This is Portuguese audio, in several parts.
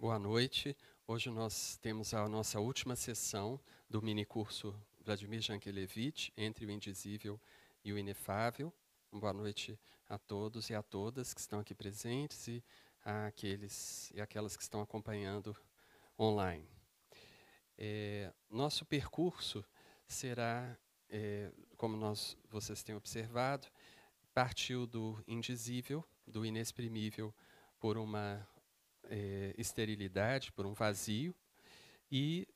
Boa noite. Hoje nós temos a nossa última sessão do mini curso Vladimir Jankelevich, Entre o Indizível e o Inefável. Boa noite a todos e a todas que estão aqui presentes e àqueles e aquelas que estão acompanhando online. É, nosso percurso será, é, como nós, vocês têm observado, partiu do indizível, do inexprimível, por uma é, esterilidade, por um vazio, e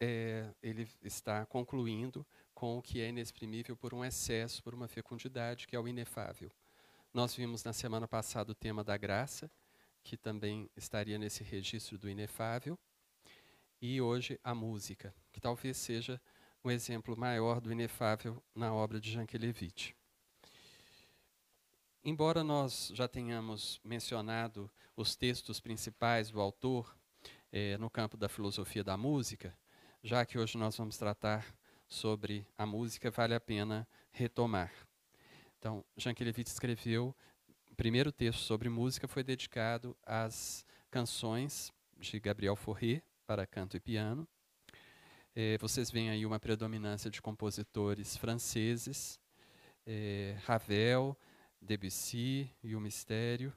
é, ele está concluindo com o que é inexprimível por um excesso, por uma fecundidade, que é o inefável. Nós vimos na semana passada o tema da graça, que também estaria nesse registro do inefável, e hoje a música, que talvez seja um exemplo maior do inefável na obra de Jankelevich. Embora nós já tenhamos mencionado os textos principais do autor eh, no campo da filosofia da música, já que hoje nós vamos tratar sobre a música, vale a pena retomar. Então, Jankelevich escreveu o primeiro texto sobre música foi dedicado às canções de Gabriel Fauré para canto e piano. Eh, vocês veem aí uma predominância de compositores franceses, eh, Ravel, Debussy e o Mistério.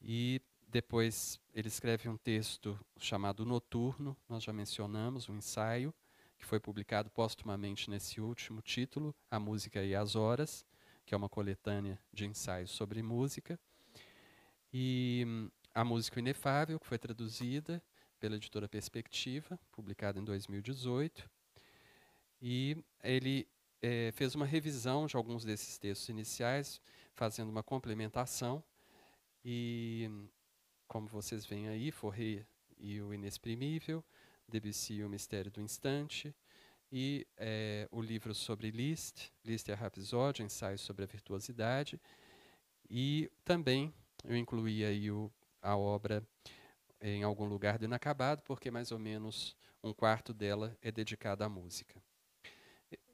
E depois ele escreve um texto chamado Noturno, nós já mencionamos, um ensaio, que foi publicado póstumamente nesse último título, A Música e as Horas, que é uma coletânea de ensaios sobre música. E hum, A Música Inefável, que foi traduzida pela editora Perspectiva, publicada em 2018. E ele é, fez uma revisão de alguns desses textos iniciais, fazendo uma complementação. E, como vocês veem aí, Forré e o Inexprimível, Debussy e o Mistério do Instante, e é, o livro sobre Liszt, Liszt e a Rapsódia, ensaio sobre a virtuosidade, e também eu incluí aí o, a obra em algum lugar do inacabado, porque mais ou menos um quarto dela é dedicada à música.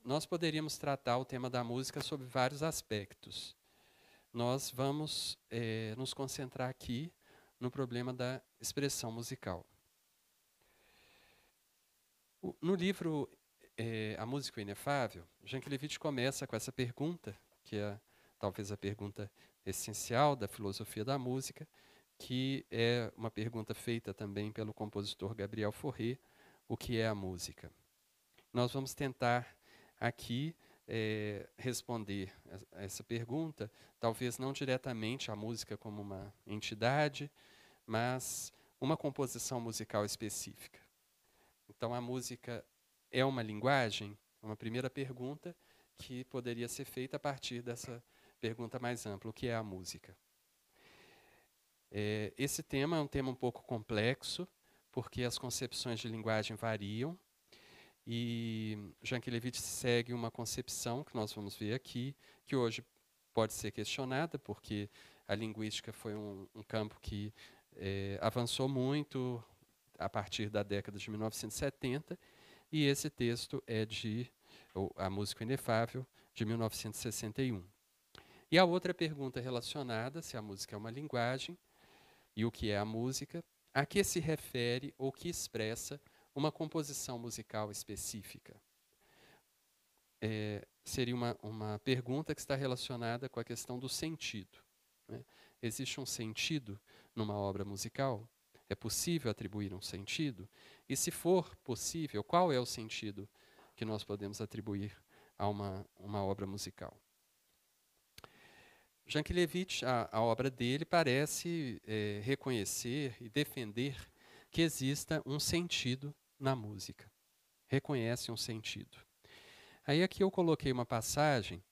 Nós poderíamos tratar o tema da música sob vários aspectos nós vamos é, nos concentrar aqui no problema da expressão musical. No livro é, A Música Inefável, Jankelevich começa com essa pergunta, que é talvez a pergunta essencial da filosofia da música, que é uma pergunta feita também pelo compositor Gabriel Fauré, o que é a música. Nós vamos tentar aqui é, responder essa pergunta, talvez não diretamente a música como uma entidade, mas uma composição musical específica. Então, a música é uma linguagem? Uma primeira pergunta que poderia ser feita a partir dessa pergunta mais ampla: o que é a música? É, esse tema é um tema um pouco complexo, porque as concepções de linguagem variam e Jankelevich segue uma concepção que nós vamos ver aqui, que hoje pode ser questionada, porque a linguística foi um, um campo que é, avançou muito a partir da década de 1970, e esse texto é de A Música Inefável, de 1961. E a outra pergunta relacionada, se a música é uma linguagem, e o que é a música, a que se refere ou que expressa uma composição musical específica? É, seria uma, uma pergunta que está relacionada com a questão do sentido. Né? Existe um sentido numa obra musical? É possível atribuir um sentido? E se for possível, qual é o sentido que nós podemos atribuir a uma, uma obra musical? Jankelevich, a, a obra dele parece é, reconhecer e defender que exista um sentido na música. Reconhece um sentido. Aí aqui eu coloquei uma passagem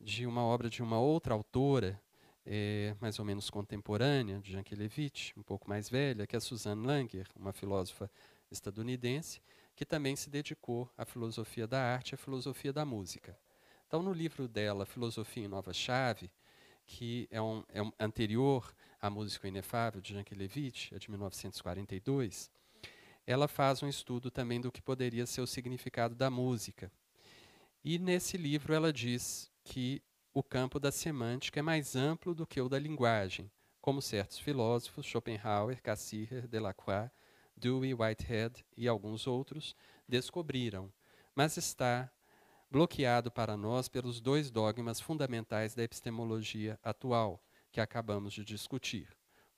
de uma obra de uma outra autora, é, mais ou menos contemporânea, de Jankelevich, um pouco mais velha, que é Suzanne Langer, uma filósofa estadunidense, que também se dedicou à filosofia da arte e à filosofia da música. Então, no livro dela, Filosofia em Nova Chave, que é um, é um anterior à Música Inefável, de Jankelevich, é de 1942, ela faz um estudo também do que poderia ser o significado da música. E nesse livro ela diz que o campo da semântica é mais amplo do que o da linguagem, como certos filósofos, Schopenhauer, Cassirer, Delacroix, Dewey, Whitehead e alguns outros, descobriram, mas está bloqueado para nós pelos dois dogmas fundamentais da epistemologia atual, que acabamos de discutir.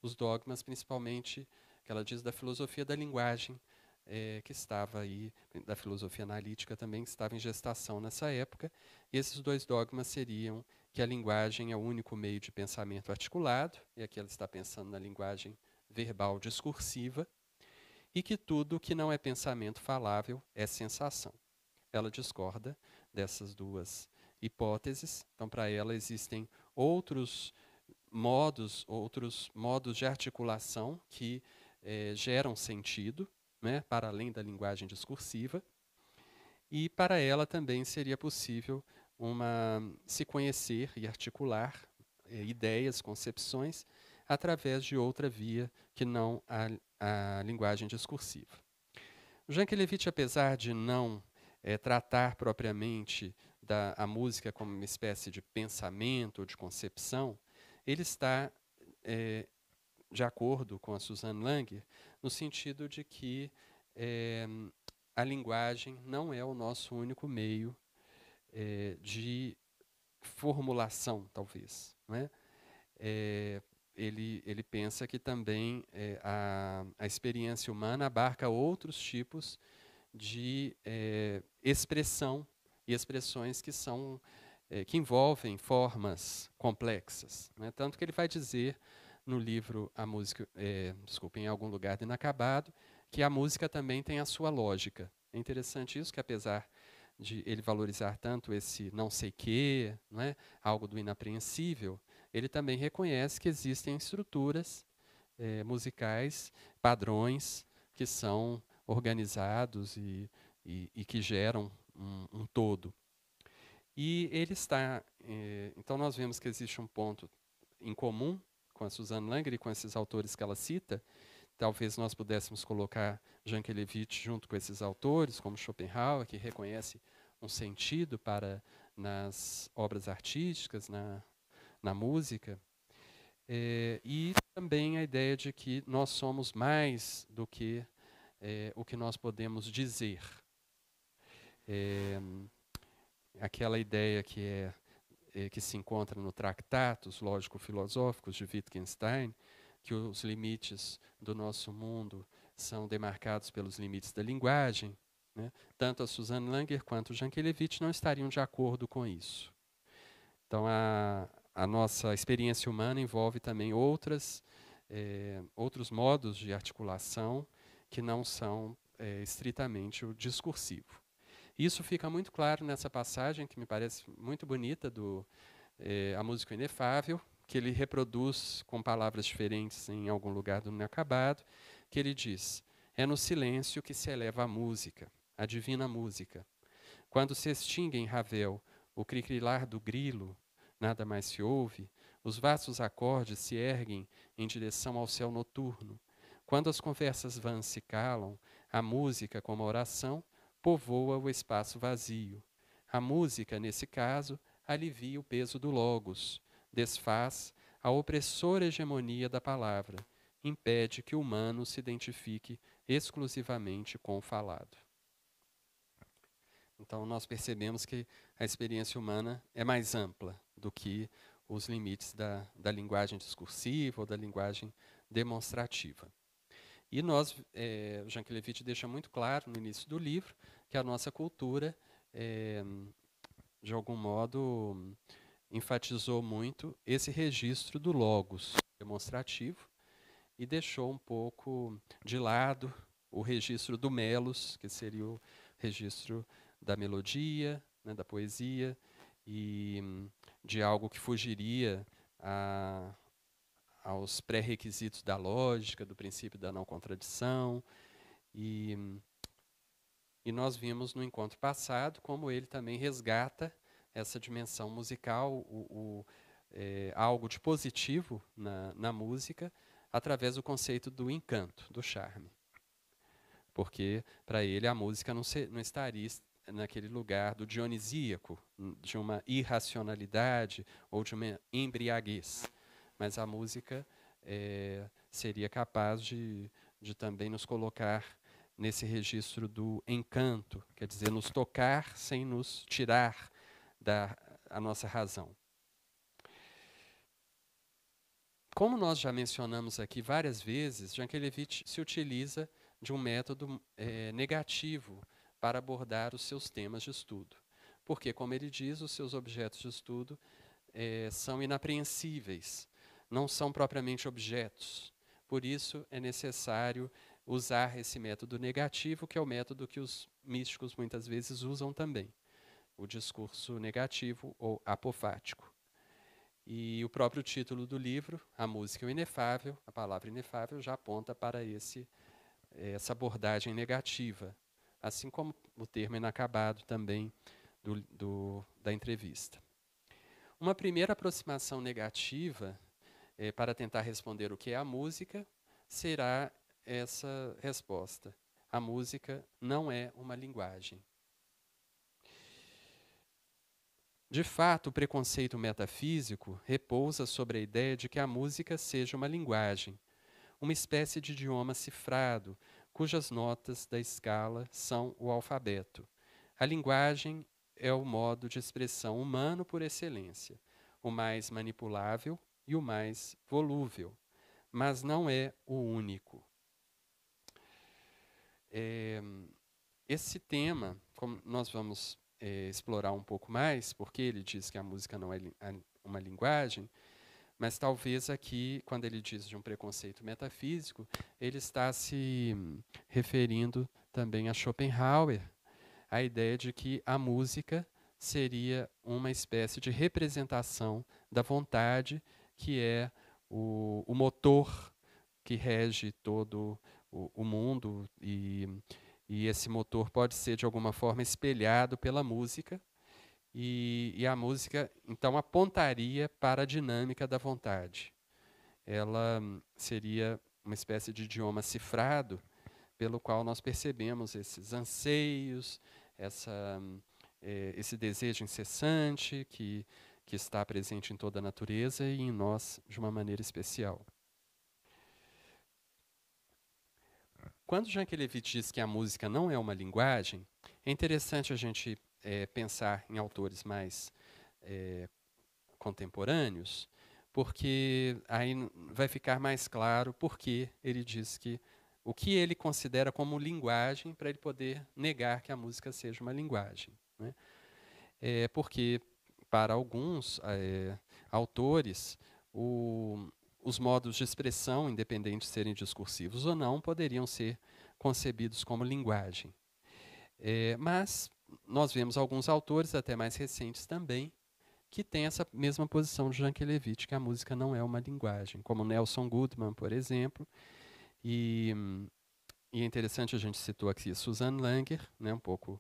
Os dogmas, principalmente, que ela diz da filosofia da linguagem, é, que estava aí, da filosofia analítica também, que estava em gestação nessa época. E esses dois dogmas seriam que a linguagem é o único meio de pensamento articulado, e aqui ela está pensando na linguagem verbal discursiva, e que tudo que não é pensamento falável é sensação. Ela discorda dessas duas hipóteses. Então, para ela existem outros modos, outros modos de articulação que eh, geram sentido, né, para além da linguagem discursiva. E para ela também seria possível uma, se conhecer e articular eh, ideias, concepções, através de outra via que não a, a linguagem discursiva. Jean Kelevich, apesar de não eh, tratar propriamente da a música como uma espécie de pensamento de concepção, ele está eh, de acordo com a Suzanne Langer, no sentido de que a linguagem não é o nosso único meio é, de formulação, talvez. Né? É, ele, ele pensa que também é, a, a experiência humana abarca outros tipos de é, expressão e expressões que são é, que envolvem formas complexas. Né? Tanto que ele vai dizer no livro a música, é, desculpa, em algum lugar de inacabado, que a música também tem a sua lógica. É interessante isso que apesar de ele valorizar tanto esse não sei quê, não é? algo do inapreensível, ele também reconhece que existem estruturas é, musicais, padrões que são organizados e, e, e que geram um, um, todo. E ele está. É, então, nós vemos que existe um ponto em comum com a Suzanne Langer e com esses autores que ela cita. Talvez nós pudéssemos colocar Jankelevich junto com esses autores, como Schopenhauer, que reconhece um sentido para nas obras artísticas, na, na música, é, e também a ideia de que nós somos mais do que é, o que nós podemos dizer. É, aquela ideia que é, é que se encontra no Tractatus Lógico-Filosóficos de Wittgenstein, que os limites do nosso mundo são demarcados pelos limites da linguagem, né? Tanto a Suzanne Langer quanto o Jankelevich não estariam de acordo com isso. Então, a, a nossa experiência humana envolve também outras, é, outros modos de articulação que não são é, estritamente o discursivo. Isso fica muito claro nessa passagem, que me parece muito bonita, do é, A Música Inefável, que ele reproduz com palavras diferentes em algum lugar do inacabado, que ele diz: É no silêncio que se eleva a música a divina música. Quando se extingue em Ravel o cricrilar do grilo, nada mais se ouve, os vastos acordes se erguem em direção ao céu noturno. Quando as conversas vãs se calam, a música, como a oração, povoa o espaço vazio. A música, nesse caso, alivia o peso do Logos, desfaz a opressora hegemonia da palavra, impede que o humano se identifique exclusivamente com o falado. Então, nós percebemos que a experiência humana é mais ampla do que os limites da, da linguagem discursiva ou da linguagem demonstrativa. E nós, é, Jean Kelevich deixa muito claro no início do livro que a nossa cultura, é, de algum modo, enfatizou muito esse registro do logos demonstrativo e deixou um pouco de lado o registro do melos, que seria o registro da melodia, né, da poesia e de algo que fugiria a, aos pré-requisitos da lógica, do princípio da não contradição. E, e nós vimos no encontro passado como ele também resgata essa dimensão musical, o, o é, algo de positivo na, na música, através do conceito do encanto, do charme. Porque, para ele, a música não, se, não estaria naquele lugar do dionisíaco, de uma irracionalidade ou de uma embriaguez. Mas a música é, seria capaz de, de também nos colocar nesse registro do encanto, quer dizer, nos tocar sem nos tirar da a nossa razão. Como nós já mencionamos aqui várias vezes, Jankelevich se utiliza de um método é, negativo para abordar os seus temas de estudo. Porque, como ele diz, os seus objetos de estudo é, são inapreensíveis, não são propriamente objetos. Por isso, é necessário usar esse método negativo, que é o método que os místicos muitas vezes usam também, o discurso negativo ou apofático. E o próprio título do livro, A Música é o Inefável, a palavra inefável já aponta para esse, essa abordagem negativa, assim como o termo inacabado também do, do, da entrevista. Uma primeira aproximação negativa é, para tentar responder o que é a música será essa resposta. A música não é uma linguagem. De fato, o preconceito metafísico repousa sobre a ideia de que a música seja uma linguagem, uma espécie de idioma cifrado, cujas notas da escala são o alfabeto. A linguagem é o modo de expressão humano por excelência, o mais manipulável e o mais volúvel, mas não é o único. É, esse tema, como nós vamos é, explorar um pouco mais, porque ele diz que a música não é li uma linguagem, mas talvez aqui, quando ele diz de um preconceito metafísico, ele está se referindo também a Schopenhauer, a ideia de que a música seria uma espécie de representação da vontade, que é o, o motor que rege todo o, o mundo e e esse motor pode ser de alguma forma espelhado pela música, e, e, a música então apontaria para a dinâmica da vontade. Ela seria uma espécie de idioma cifrado pelo qual nós percebemos esses anseios, essa, eh, esse desejo incessante que, que está presente em toda a natureza e em nós de uma maneira especial. Quando Jankelevich diz que a música não é uma linguagem, é interessante a gente é, pensar em autores mais é, contemporâneos, porque aí vai ficar mais claro por que ele diz que o que ele considera como linguagem para ele poder negar que a música seja uma linguagem. Né? É porque, para alguns é, autores, o, os modos de expressão, independente de serem discursivos ou não, poderiam ser concebidos como linguagem. É, mas nós vemos alguns autores, até mais recentes também, que têm essa mesma posição de Jankelevich, que a música não é uma linguagem, como Nelson Goodman, por exemplo. E, e é interessante, a gente citou aqui Susan Langer, né, um pouco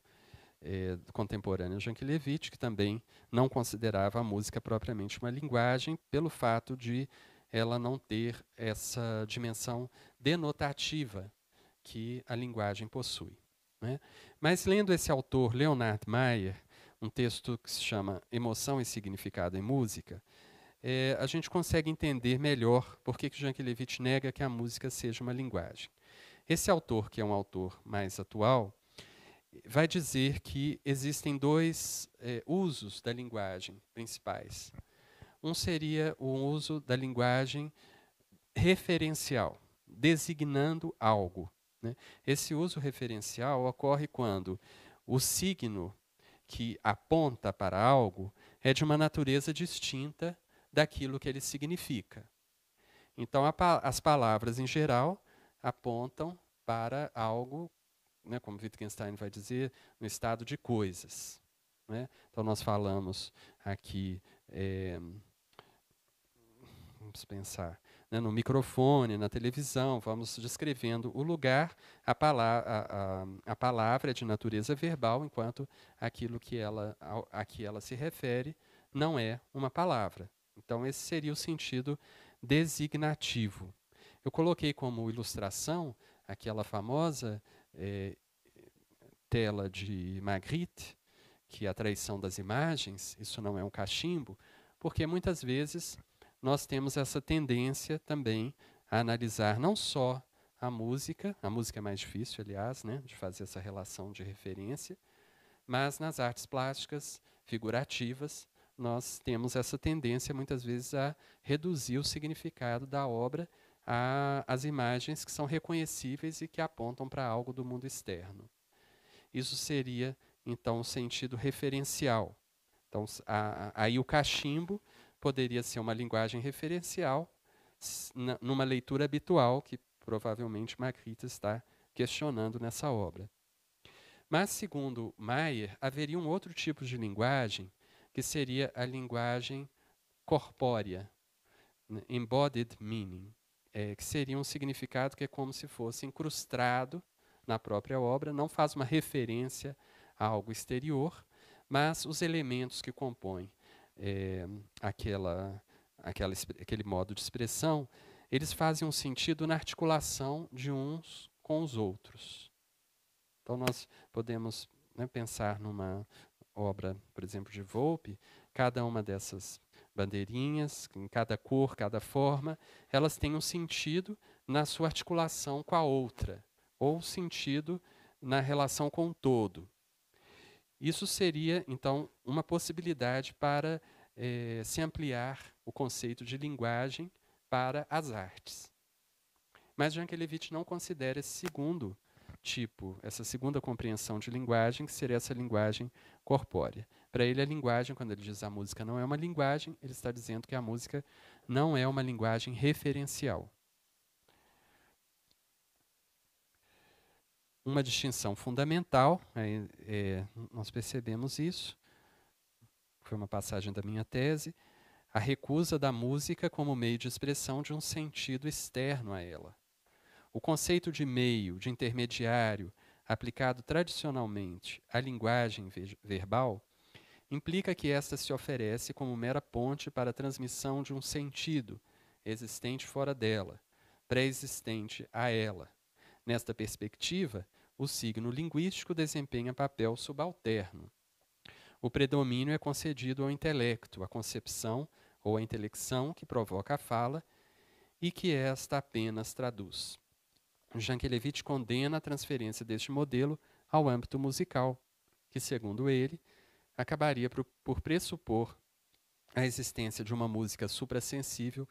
é, contemporânea Jankelevich, que também não considerava a música propriamente uma linguagem, pelo fato de ela não ter essa dimensão denotativa que a linguagem possui. Né? Mas lendo esse autor, Leonard Mayer, um texto que se chama Emoção e Significado em Música, é, a gente consegue entender melhor por que Jankelevich nega que a música seja uma linguagem. Esse autor, que é um autor mais atual, vai dizer que existem dois é, usos da linguagem principais. Um seria o uso da linguagem referencial, designando algo. Né? Esse uso referencial ocorre quando o signo que aponta para algo é de uma natureza distinta daquilo que ele significa. Então, as palavras, em geral, apontam para algo, né, como Wittgenstein vai dizer, no estado de coisas. Né? Então, nós falamos aqui. É, vamos pensar, né, no microfone, na televisão, vamos descrevendo o lugar, a, pala a, a, a palavra é de natureza verbal, enquanto aquilo que ela, a, a que ela se refere não é uma palavra. Então, esse seria o sentido designativo. Eu coloquei como ilustração aquela famosa é, tela de Magritte, que é a traição das imagens, isso não é um cachimbo, porque muitas vezes nós temos essa tendência também a analisar não só a música, a música é mais difícil, aliás, né, de fazer essa relação de referência, mas nas artes plásticas figurativas, nós temos essa tendência muitas vezes a reduzir o significado da obra às imagens que são reconhecíveis e que apontam para algo do mundo externo. Isso seria, então, o sentido referencial. Então, a, a, aí o cachimbo poderia ser uma linguagem referencial numa leitura habitual que provavelmente Magritte está questionando nessa obra. Mas, segundo Mayer, haveria um outro tipo de linguagem, que seria a linguagem corpórea, né, embodied meaning, é, que seria um significado que é como se fosse incrustado na própria obra, não faz uma referência a algo exterior, mas os elementos que compõem é, aquela, aquela, aquele modo de expressão eles fazem um sentido na articulação de uns com os outros. Então, nós podemos né, pensar numa obra, por exemplo, de Volpe, cada uma dessas bandeirinhas, em cada cor, cada forma, elas têm um sentido na sua articulação com a outra, ou sentido na relação com o todo. Isso seria, então, uma possibilidade para eh, se ampliar o conceito de linguagem para as artes. Mas Jankelevich não considera esse segundo tipo, essa segunda compreensão de linguagem, que seria essa linguagem corpórea. Para ele, a linguagem, quando ele diz a música não é uma linguagem, ele está dizendo que a música não é uma linguagem referencial. Uma distinção fundamental, é, é, nós percebemos isso, foi uma passagem da minha tese, a recusa da música como meio de expressão de um sentido externo a ela. O conceito de meio, de intermediário, aplicado tradicionalmente à linguagem verbal, implica que esta se oferece como mera ponte para a transmissão de um sentido existente fora dela, pré-existente a ela. Nesta perspectiva, o signo linguístico desempenha papel subalterno. O predomínio é concedido ao intelecto, à concepção ou a intelecção que provoca a fala e que esta apenas traduz. Jankelevich condena a transferência deste modelo ao âmbito musical, que, segundo ele, acabaria por, por pressupor a existência de uma música suprassensível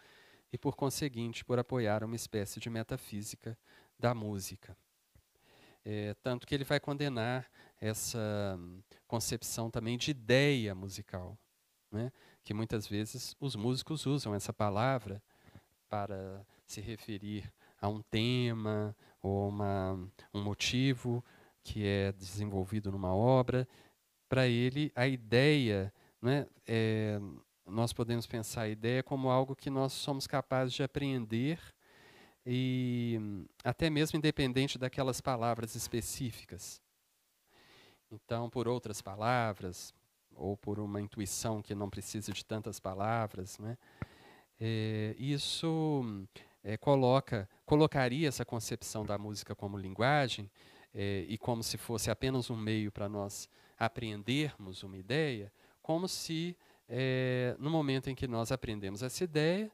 e, por conseguinte, por apoiar uma espécie de metafísica da música. É, tanto que ele vai condenar essa concepção também de ideia musical. Né? que muitas vezes os músicos usam essa palavra para se referir a um tema ou uma, um motivo que é desenvolvido numa obra. Para ele, a ideia, né, é, nós podemos pensar a ideia como algo que nós somos capazes de apreender e até mesmo independente daquelas palavras específicas. Então, por outras palavras, ou por uma intuição que não precisa de tantas palavras, né? É, isso é, coloca, colocaria essa concepção da música como linguagem é, e como se fosse apenas um meio para nós apreendermos uma ideia, como se é, no momento em que nós aprendemos essa ideia,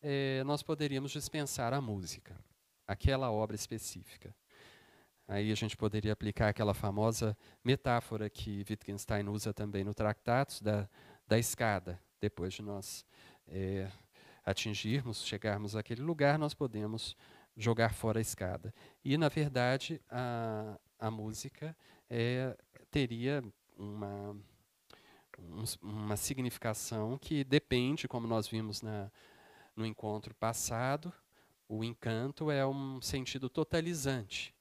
é, nós poderíamos dispensar a música, aquela obra específica. Aí a gente poderia aplicar aquela famosa metáfora que Wittgenstein usa também no Tractatus da, da escada. Depois de nós é, atingirmos, chegarmos àquele lugar, nós podemos jogar fora a escada. E, na verdade, a, a música é, teria uma, um, uma significação que depende, como nós vimos na, no encontro passado, o encanto é um sentido totalizante.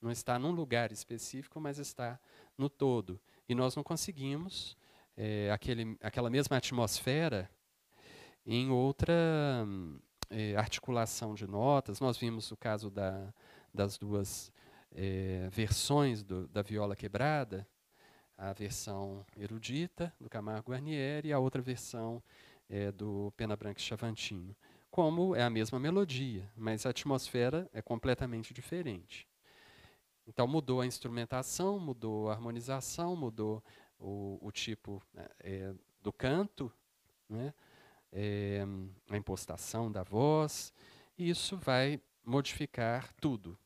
Não está num lugar específico, mas está no todo. E nós não conseguimos é, aquele, aquela mesma atmosfera em outra é, articulação de notas. Nós vimos o caso da, das duas é, versões do, da viola quebrada, a versão erudita do Camargo Guarnieri e a outra versão é, do Pena Branca e Chavantinho. Como é a mesma melodia, mas a atmosfera é completamente diferente. Então mudou a instrumentação, mudou a harmonização, mudou o, o tipo né, é, do canto, né? é, a impostação da voz, e isso vai modificar tudo,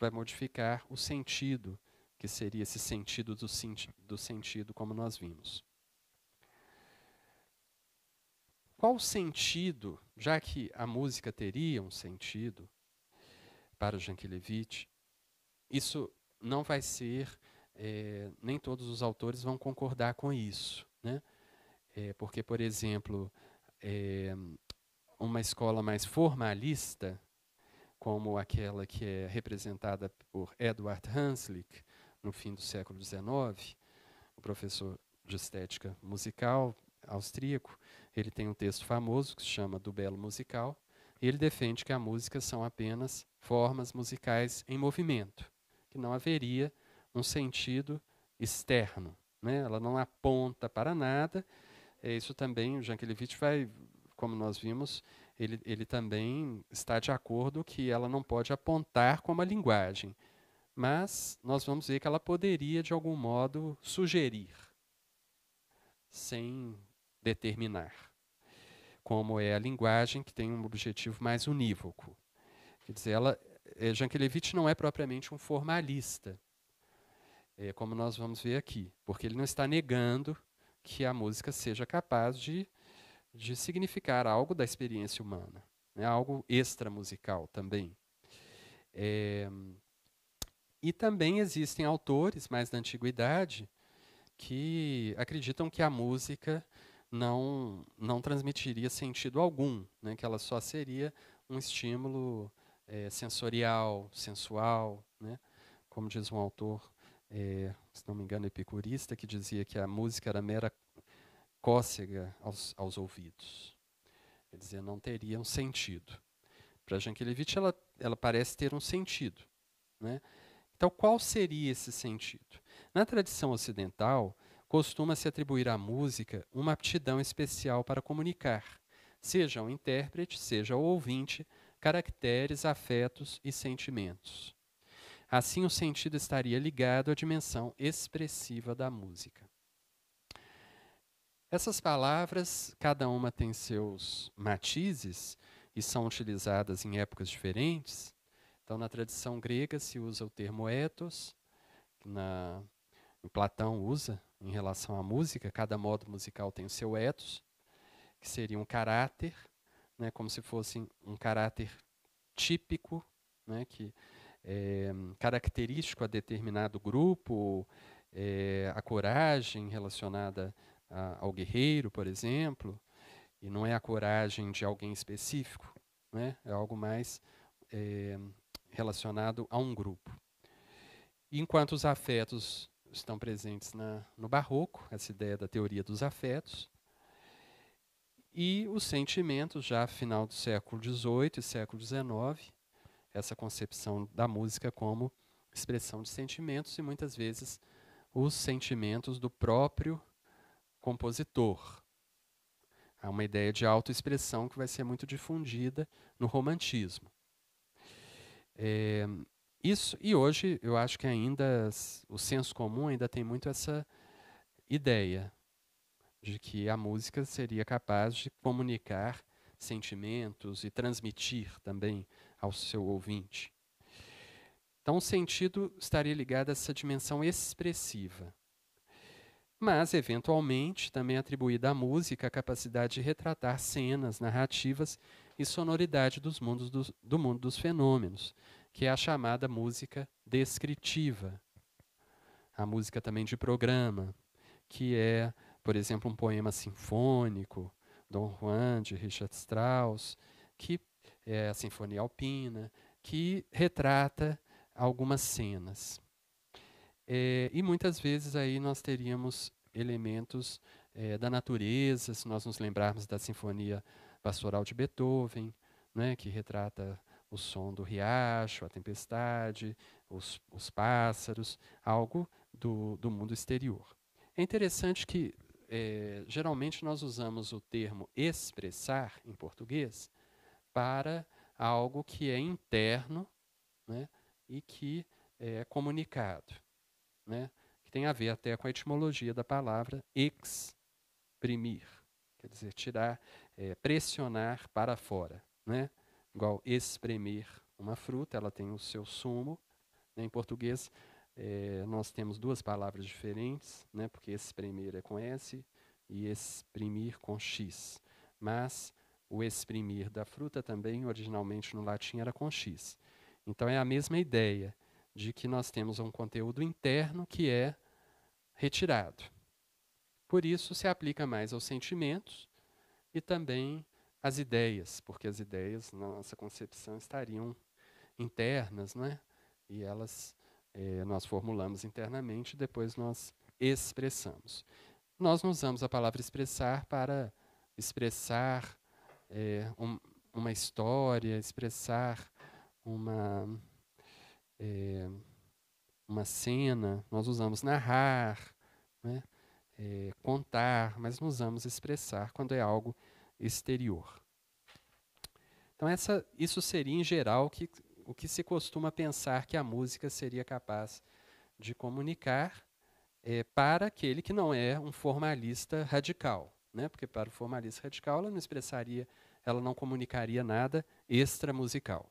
vai modificar o sentido, que seria esse sentido do, senti do sentido como nós vimos. Qual o sentido, já que a música teria um sentido para o Jankelevich, isso não vai ser, é, nem todos os autores vão concordar com isso. Né? É, porque, por exemplo, é, uma escola mais formalista, como aquela que é representada por Edward Hanslick no fim do século XIX, o professor de estética musical austríaco, ele tem um texto famoso que se chama Do Belo Musical, e ele defende que a música são apenas formas musicais em movimento, que não haveria um sentido externo, né? ela não aponta para nada. É isso também, o Jankelevich vai, como nós vimos, ele, ele também está de acordo que ela não pode apontar como a linguagem, mas nós vamos ver que ela poderia, de algum modo, sugerir, sem determinar, como é a linguagem que tem um objetivo mais unívoco. Quer dizer, ela, é, Jankelevich não é propriamente um formalista, é, como nós vamos ver aqui, porque ele não está negando que a música seja capaz de, de significar algo da experiência humana, né, algo extramusical também. É, e também existem autores mais da antiguidade que acreditam que a música não, não transmitiria sentido algum, né? que ela só seria um estímulo é, sensorial, sensual, né? como diz um autor, é, se não me engano, epicurista, que dizia que a música era mera cócega aos, aos ouvidos. Quer dizer, não teria um sentido. Para Jankelevich, ela, ela parece ter um sentido. Né? Então, qual seria esse sentido? Na tradição ocidental, costuma-se atribuir à música uma aptidão especial para comunicar, seja o intérprete, seja o ouvinte, caracteres, afetos e sentimentos. Assim, o sentido estaria ligado à dimensão expressiva da música. Essas palavras, cada uma tem seus matizes e são utilizadas em épocas diferentes. Então, na tradição grega se usa o termo ethos, na, Platão usa em relação à música, cada modo musical tem o seu ethos, que seria um caráter, né, como se fosse um caráter típico, né, que é característico a determinado grupo, é, a coragem relacionada a, ao guerreiro, por exemplo, e não é a coragem de alguém específico, né, é algo mais é, relacionado a um grupo. Enquanto os afetos estão presentes na, no Barroco, essa ideia da teoria dos afetos, e os sentimentos, já final do século XVIII e século XIX, essa concepção da música como expressão de sentimentos e muitas vezes os sentimentos do próprio compositor. Há uma ideia de autoexpressão que vai ser muito difundida no romantismo. É, isso, e hoje eu acho que ainda o senso comum ainda tem muito essa ideia de que a música seria capaz de comunicar sentimentos e transmitir também ao seu ouvinte. Então, o sentido estaria ligado a essa dimensão expressiva. Mas, eventualmente, também atribuída à música a capacidade de retratar cenas, narrativas e sonoridade dos mundos do, do mundo dos fenômenos, que é a chamada música descritiva. A música também de programa, que é, por exemplo, um poema sinfônico, Dom Juan, de Richard Strauss, que é a Sinfonia Alpina, que retrata algumas cenas. É, e muitas vezes aí nós teríamos elementos é, da natureza, se nós nos lembrarmos da Sinfonia Pastoral de Beethoven, né, que retrata o som do riacho, a tempestade, os, os pássaros, algo do, do mundo exterior. É interessante que, é, geralmente, nós usamos o termo expressar, em português, para algo que é interno né, e que é comunicado. Né, que tem a ver até com a etimologia da palavra exprimir, quer dizer, tirar, é, pressionar para fora, né? igual espremer uma fruta, ela tem o seu sumo. Né? Em português, é, nós temos duas palavras diferentes, né? porque espremer é com S e exprimir com X. Mas o exprimir da fruta também, originalmente no latim, era com X. Então é a mesma ideia de que nós temos um conteúdo interno que é retirado. Por isso se aplica mais aos sentimentos e também às ideias, porque as ideias, na nossa concepção, estariam internas, né? E elas é, nós formulamos internamente, depois nós expressamos. Nós não usamos a palavra expressar para expressar é, um, uma história, expressar uma, é, uma cena, nós usamos narrar, né? é, contar, mas não usamos expressar quando é algo exterior. Então, essa, isso seria, em geral, que, o que se costuma pensar que a música seria capaz de comunicar é, para aquele que não é um formalista radical. Né? Porque para o formalista radical ela não expressaria, ela não comunicaria nada extramusical.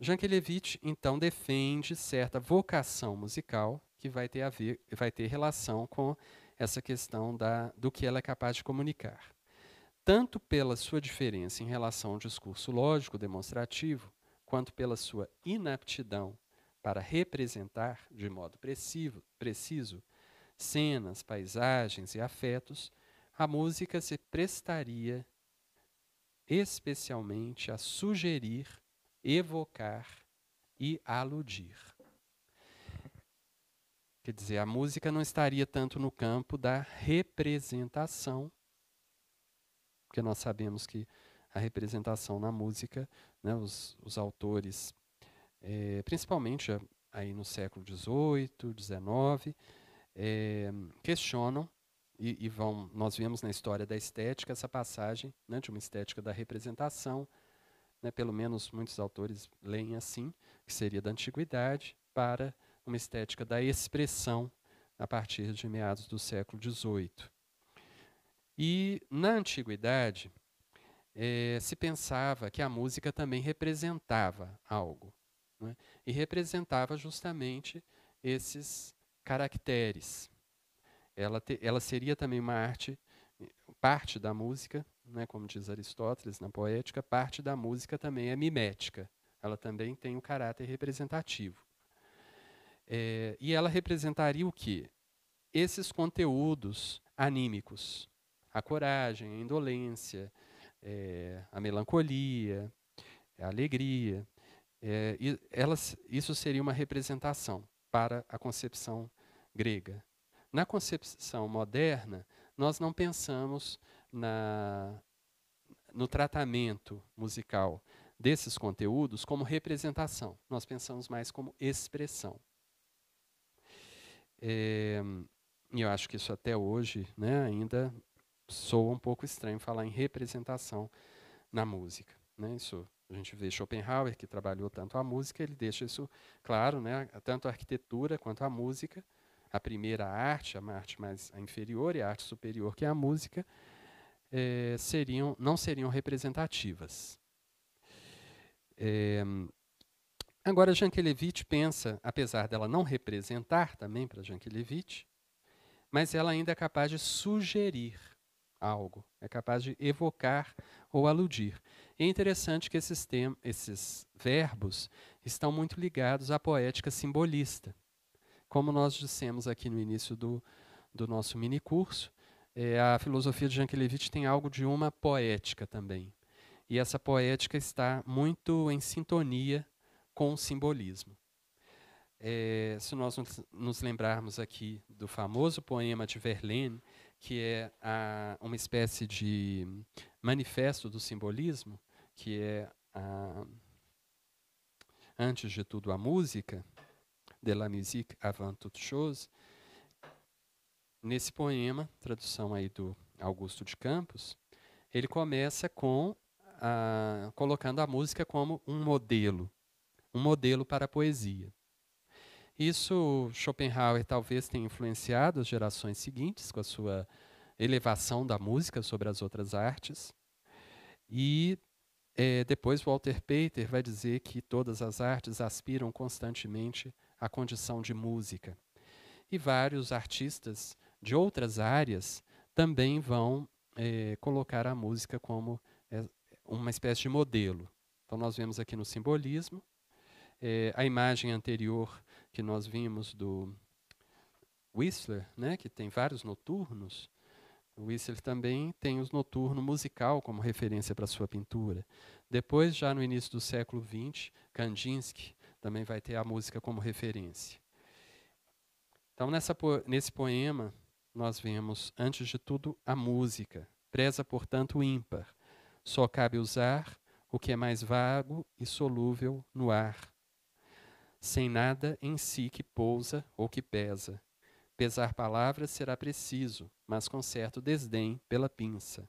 Jankelevich, então, defende certa vocação musical que vai ter, a ver, vai ter relação com essa questão da, do que ela é capaz de comunicar. Tanto pela sua diferença em relação ao discurso lógico demonstrativo, quanto pela sua inaptidão para representar de modo preciso, preciso cenas, paisagens e afetos, a música se prestaria especialmente a sugerir, evocar e aludir. Quer dizer, a música não estaria tanto no campo da representação, porque nós sabemos que a representação na música, né, os, os autores, é, principalmente aí no século XVIII, XIX, é, questionam e, e, vão. Nós vemos na história da estética essa passagem né, de uma estética da representação, né, pelo menos muitos autores leem assim, que seria da antiguidade para uma estética da expressão a partir de meados do século XVIII. E na antiguidade é, se pensava que a música também representava algo, né? e representava justamente esses caracteres. Ela, te, ela seria também uma arte, parte da música, né, como diz Aristóteles na poética, parte da música também é mimética. Ela também tem um caráter representativo. É, e ela representaria o quê? Esses conteúdos anímicos. A coragem, a indolência, é, a melancolia, a alegria. É, elas, isso seria uma representação para a concepção grega. Na concepção moderna, nós não pensamos na, no tratamento musical desses conteúdos como representação, nós pensamos mais como expressão. É, e eu acho que isso até hoje né, ainda soa um pouco estranho falar em representação na música. Né? Isso a gente vê Schopenhauer, que trabalhou tanto a música, ele deixa isso claro, né? tanto a arquitetura quanto a música, a primeira arte, a arte mais a inferior e a arte superior, que é a música, é, seriam, não seriam representativas. É, Agora, Jankelevich pensa, apesar dela não representar também para Jankelevich, mas ela ainda é capaz de sugerir algo, é capaz de evocar ou aludir. é interessante que esses, esses verbos estão muito ligados à poética simbolista. Como nós dissemos aqui no início do, do nosso minicurso, é, a filosofia de Jankelevich tem algo de uma poética também. E essa poética está muito em sintonia com simbolismo. É, se nós nos lembrarmos aqui do famoso poema de Verlaine, que é a, uma espécie de manifesto do simbolismo, que é, a, antes de tudo, a música, de la musique avant toute chose, nesse poema, tradução aí do Augusto de Campos, ele começa com a, colocando a música como um modelo um modelo para a poesia. Isso Schopenhauer talvez tenha influenciado as gerações seguintes com a sua elevação da música sobre as outras artes. E é, depois Walter Pater vai dizer que todas as artes aspiram constantemente à condição de música. E vários artistas de outras áreas também vão é, colocar a música como é, uma espécie de modelo. Então, nós vemos aqui no simbolismo é, a imagem anterior que nós vimos do Whistler, né, que tem vários noturnos. O Whistler também tem os noturno musical como referência para sua pintura. Depois, já no início do século XX, Kandinsky também vai ter a música como referência. Então, nessa, nesse poema, nós vemos, antes de tudo, a música. Preza, portanto, o ímpar. Só cabe usar o que é mais vago e solúvel no ar, sem nada em si que pousa ou que pesa. Pesar palavras será preciso, mas com certo desdém pela pinça.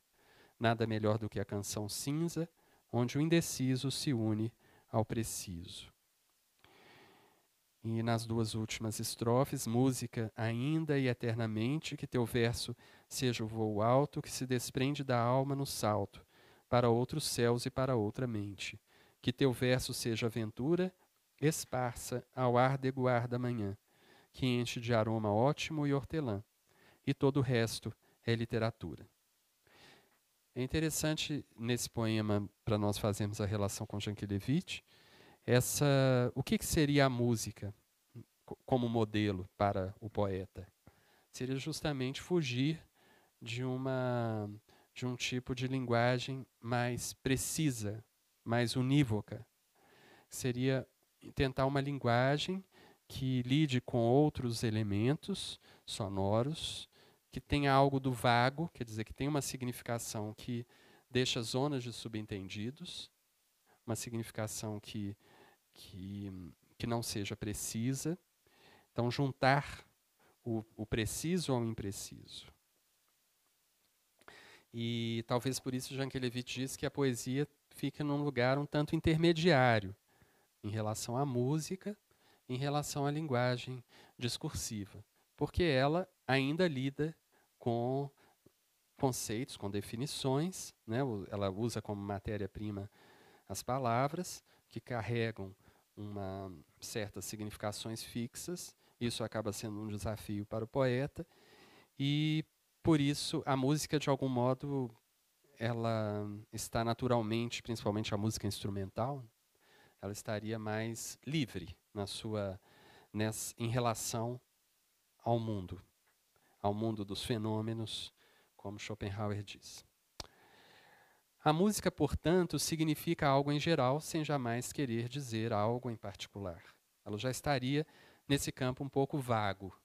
Nada melhor do que a canção cinza, onde o indeciso se une ao preciso. E nas duas últimas estrofes, música ainda e eternamente, que teu verso seja o voo alto que se desprende da alma no salto, para outros céus e para outra mente. Que teu verso seja aventura, esparsa ao ar de guarda manhã, que enche de aroma ótimo e hortelã, e todo o resto é literatura. É interessante nesse poema, para nós fazermos a relação com Jankelevich, essa, o que, que seria a música como modelo para o poeta? Seria justamente fugir de uma de um tipo de linguagem mais precisa, mais unívoca. Seria tentar uma linguagem que lide com outros elementos sonoros, que tenha algo do vago, quer dizer, que tenha uma significação que deixa zonas de subentendidos, uma significação que que, que não seja precisa. Então, juntar o, o preciso ao impreciso. E talvez por isso Jankelevich diz que a poesia fica num lugar um tanto intermediário em relação à música, em relação à linguagem discursiva, porque ela ainda lida com conceitos, com definições, né? ela usa como matéria-prima as palavras que carregam uma certas significações fixas. Isso acaba sendo um desafio para o poeta e por isso a música de algum modo ela está naturalmente, principalmente a música instrumental, ela estaria mais livre na sua nessa, em relação ao mundo, ao mundo dos fenômenos, como Schopenhauer diz. A música, portanto, significa algo em geral, sem jamais querer dizer algo em particular. Ela já estaria nesse campo um pouco vago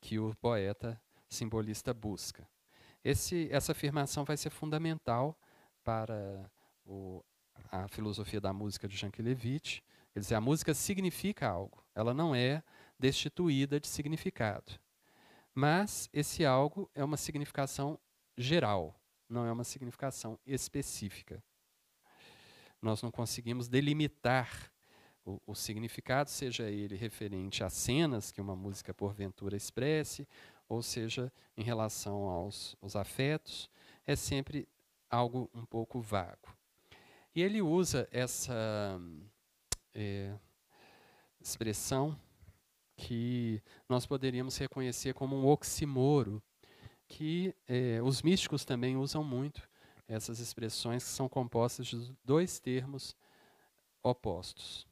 que o poeta simbolista busca. Esse, essa afirmação vai ser fundamental para o, a filosofia da música de Jankelevich. Quer dizer, a música significa algo, ela não é destituída de significado. Mas esse algo é uma significação geral, não é uma significação específica. Nós não conseguimos delimitar o, o, significado, seja ele referente a cenas que uma música porventura expresse, ou seja em relação aos, aos afetos, é sempre algo um pouco vago. E ele usa essa é, expressão que nós poderíamos reconhecer como um oximoro que eh, os místicos também usam muito essas expressões que são compostas de dois termos opostos,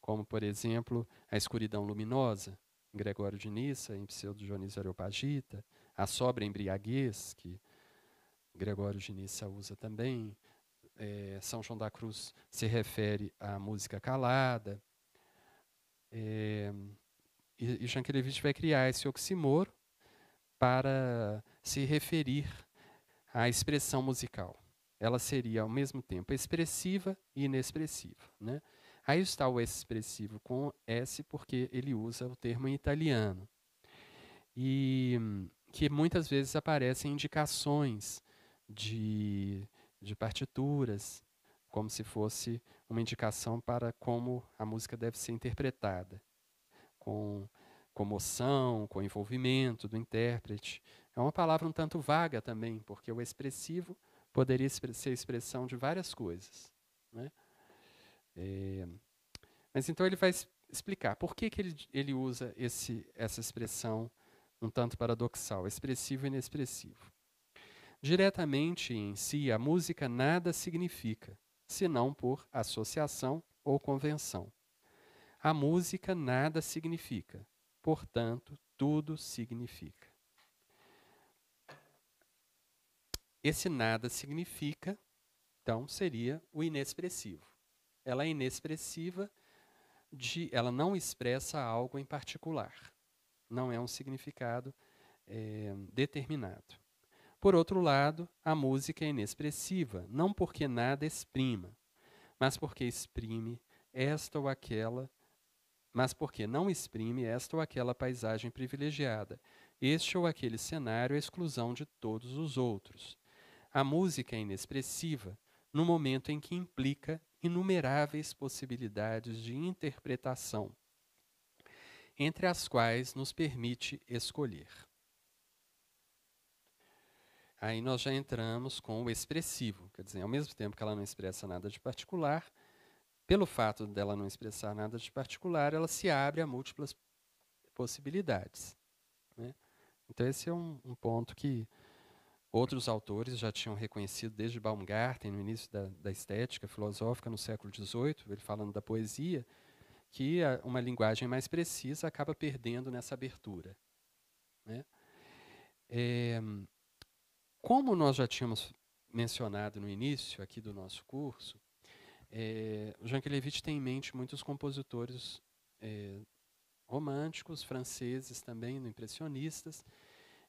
como, por exemplo, a escuridão luminosa, em Gregório de Nissa, em Pseudo Dionísio Areopagita, a sobra embriaguez, que Gregório de Nissa usa também, é, São João da Cruz se refere à música calada, é, e, e Jankelevich vai criar esse oximoro para se referir à expressão musical. Ela seria ao mesmo tempo expressiva e inexpressiva. Né? Aí está o expressivo com S porque ele usa o termo em italiano. E que muitas vezes aparecem indicações de, de partituras, como se fosse uma indicação para como a música deve ser interpretada, com comoção, com envolvimento do intérprete. É uma palavra um tanto vaga também, porque o expressivo poderia ser expressão de várias coisas. Né? É, mas então ele vai explicar por que, que ele, ele usa esse, essa expressão um tanto paradoxal, expressivo e inexpressivo. Diretamente em si, a música nada significa, senão por associação ou convenção. A música nada significa, portanto, tudo significa. Esse nada significa, então, seria o inexpressivo. Ela é inexpressiva, de, ela não expressa algo em particular. Não é um significado é, determinado. Por outro lado, a música é inexpressiva, não porque nada exprima, mas porque exprime esta ou aquela, mas porque não exprime esta ou aquela paisagem privilegiada, este ou aquele cenário à exclusão de todos os outros, a música é inexpressiva no momento em que implica inumeráveis possibilidades de interpretação, entre as quais nos permite escolher. Aí nós já entramos com o expressivo, quer dizer, ao mesmo tempo que ela não expressa nada de particular, pelo fato dela não expressar nada de particular, ela se abre a múltiplas possibilidades. Né? Então, esse é um, um ponto que Outros autores já tinham reconhecido, desde Baumgarten, no início da, da estética filosófica, no século XVIII, ele falando da poesia, que a, uma linguagem mais precisa acaba perdendo nessa abertura. Né? É, como nós já tínhamos mencionado no início aqui do nosso curso, é, Jankelevich tem em mente muitos compositores é, românticos, franceses também, impressionistas,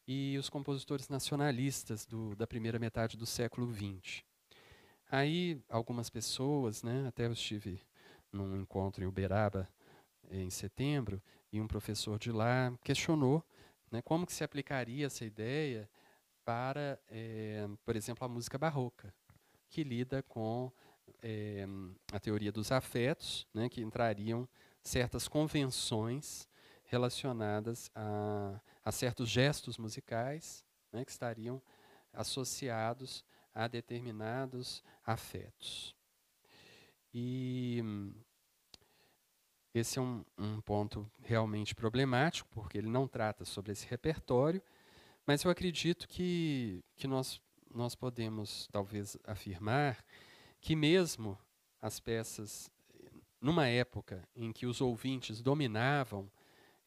e os compositores nacionalistas do, da primeira metade do século XX. Aí, algumas pessoas, né, até eu estive num encontro em Uberaba em setembro, e um professor de lá questionou né, como que se aplicaria essa ideia para, é, por exemplo, a música barroca, que lida com é, a teoria dos afetos, né, que entrariam certas convenções relacionadas a, a certos gestos musicais né, que estariam associados a determinados afetos. E esse é um, um, ponto realmente problemático, porque ele não trata sobre esse repertório, mas eu acredito que, que nós, nós podemos, talvez, afirmar que, mesmo as peças, numa época em que os ouvintes dominavam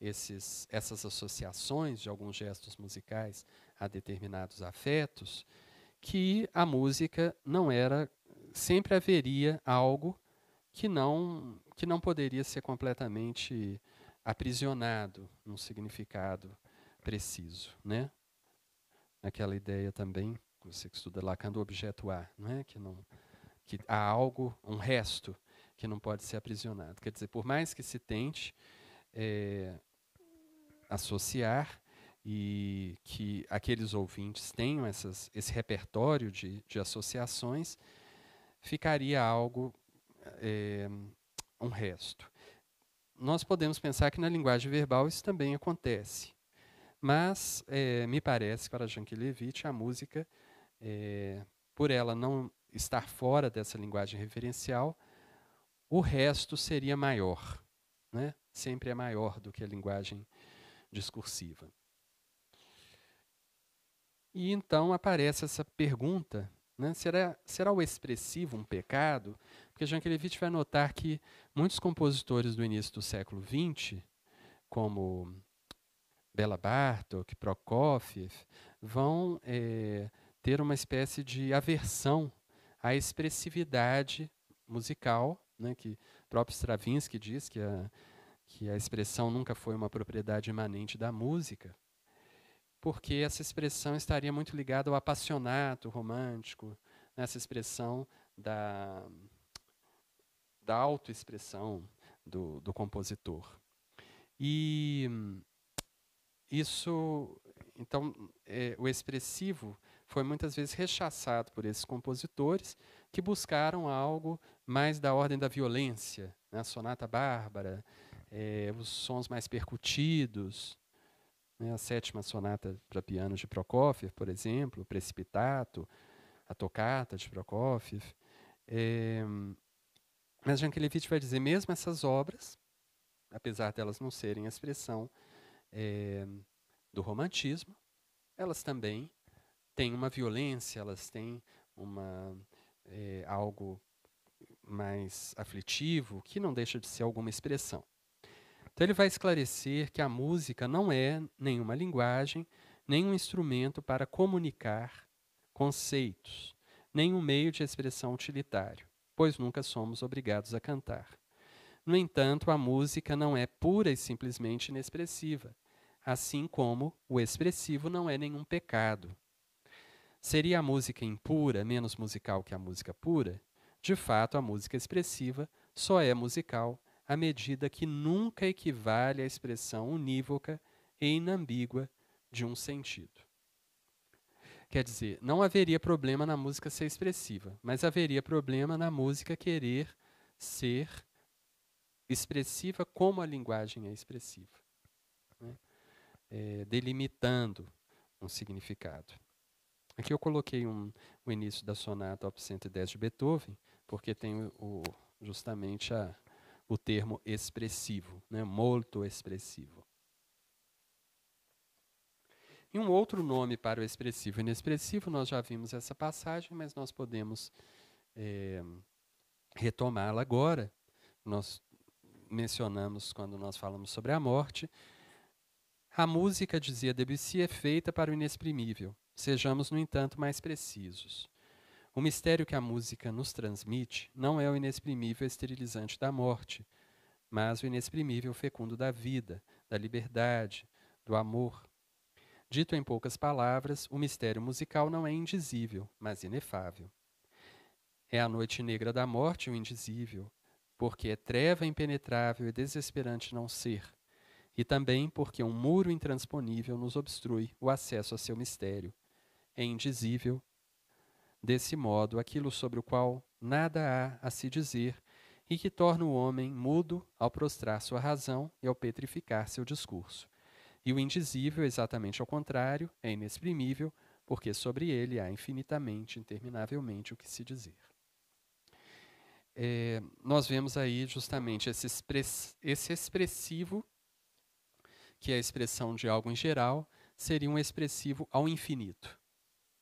esses, essas associações de alguns gestos musicais a determinados afetos, que a música não era, sempre haveria algo que não, que não poderia ser completamente aprisionado num significado preciso, né? Aquela ideia também, você que estuda Lacan do objeto A, não é? Que não que há algo, um resto que não pode ser aprisionado. Quer dizer, por mais que se tente, é, associar e que aqueles ouvintes tenham essas, esse repertório de, de associações, ficaria algo, é, um resto. Nós podemos pensar que na linguagem verbal isso também acontece, mas é, me parece, para Jankelevich, a música, é, por ela não estar fora dessa linguagem referencial, o resto seria maior, né? sempre é maior do que a linguagem discursiva. E então aparece essa pergunta: né, será, será o expressivo um pecado? Porque Jankelevich vai notar que muitos compositores do início do século XX, como Bela Bartok, Prokofiev, vão é, ter uma espécie de aversão à expressividade musical, né, que o próprio Stravinsky diz que a que a expressão nunca foi uma propriedade imanente da música, porque essa expressão estaria muito ligada ao apaixonato romântico, nessa expressão da, da autoexpressão do, do compositor. E isso, então, é, o expressivo foi muitas vezes rechaçado por esses compositores que buscaram algo mais da ordem da violência, né? a sonata bárbara, é, os sons mais percutidos. Né? A sétima sonata para piano de Prokofiev, por exemplo, o Precipitato, a tocata de Prokofiev. É, mas Jankelevich vai dizer, mesmo essas obras, apesar delas não serem a expressão é, do romantismo, elas também têm uma violência, elas têm uma, é, algo mais aflitivo, que não deixa de ser alguma expressão. Então ele vai esclarecer que a música não é nenhuma linguagem, nem um instrumento para comunicar conceitos, nem um meio de expressão utilitário, pois nunca somos obrigados a cantar. No entanto, a música não é pura e simplesmente inexpressiva, assim como o expressivo não é nenhum pecado. Seria a música impura menos musical que a música pura? De fato, a música expressiva só é musical à medida que nunca equivale à expressão unívoca e inambígua de um sentido. Quer dizer, não haveria problema na música ser expressiva, mas haveria problema na música querer ser expressiva como a linguagem é expressiva, né? é, delimitando um significado. Aqui eu coloquei um, o início da sonata Op 110 de Beethoven, porque tem o, justamente a, o termo expressivo, né? molto expressivo. E um outro nome para o expressivo e inexpressivo, nós já vimos essa passagem, mas nós podemos é, retomá-la agora. Nós mencionamos quando nós falamos sobre a morte. A música, dizia Debussy, é feita para o inexprimível. Sejamos, no entanto, mais precisos. O mistério que a música nos transmite não é o inexprimível esterilizante da morte, mas o inexprimível fecundo da vida, da liberdade, do amor. Dito em poucas palavras, o mistério musical não é indizível, mas inefável. É a noite negra da morte o indizível, porque é treva impenetrável e desesperante não ser, e também porque um muro intransponível nos obstrui o acesso a seu mistério. É indizível desse modo aquilo sobre o qual nada há a se dizer e que torna o homem mudo ao prostrar sua razão e ao petrificar seu discurso. E o indizível, exatamente ao contrário, é inexprimível, porque sobre ele há infinitamente, interminavelmente o que se dizer. É, nós vemos aí justamente esse, express, esse expressivo, que é a expressão de algo em geral, seria um expressivo ao infinito,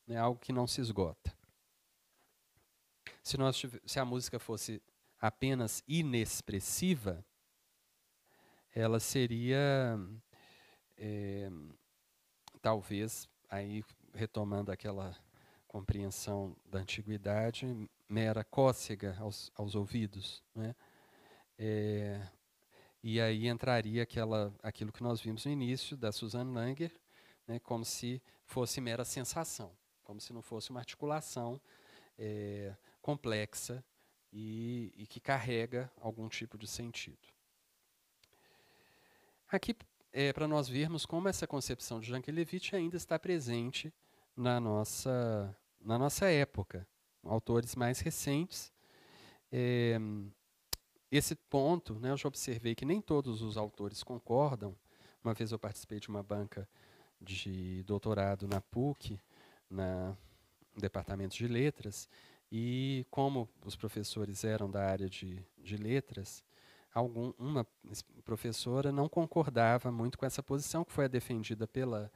né, algo que não se esgota. Se, nós, se a música fosse apenas inexpressiva, ela seria, é, talvez, aí retomando aquela compreensão da antiguidade, mera cócega aos, aos ouvidos. Né? É, e aí entraria aquela, aquilo que nós vimos no início da Susan Langer, né, como se fosse mera sensação, como se não fosse uma articulação é, complexa e, e, que carrega algum tipo de sentido. Aqui é para nós vermos como essa concepção de Jankelevich ainda está presente na nossa, na nossa época. Autores mais recentes. É, esse ponto, né, eu já observei que nem todos os autores concordam. Uma vez eu participei de uma banca de doutorado na PUC, na, no departamento de letras, e como os professores eram da área de, de letras, algum, uma professora não concordava muito com essa posição, que foi defendida pela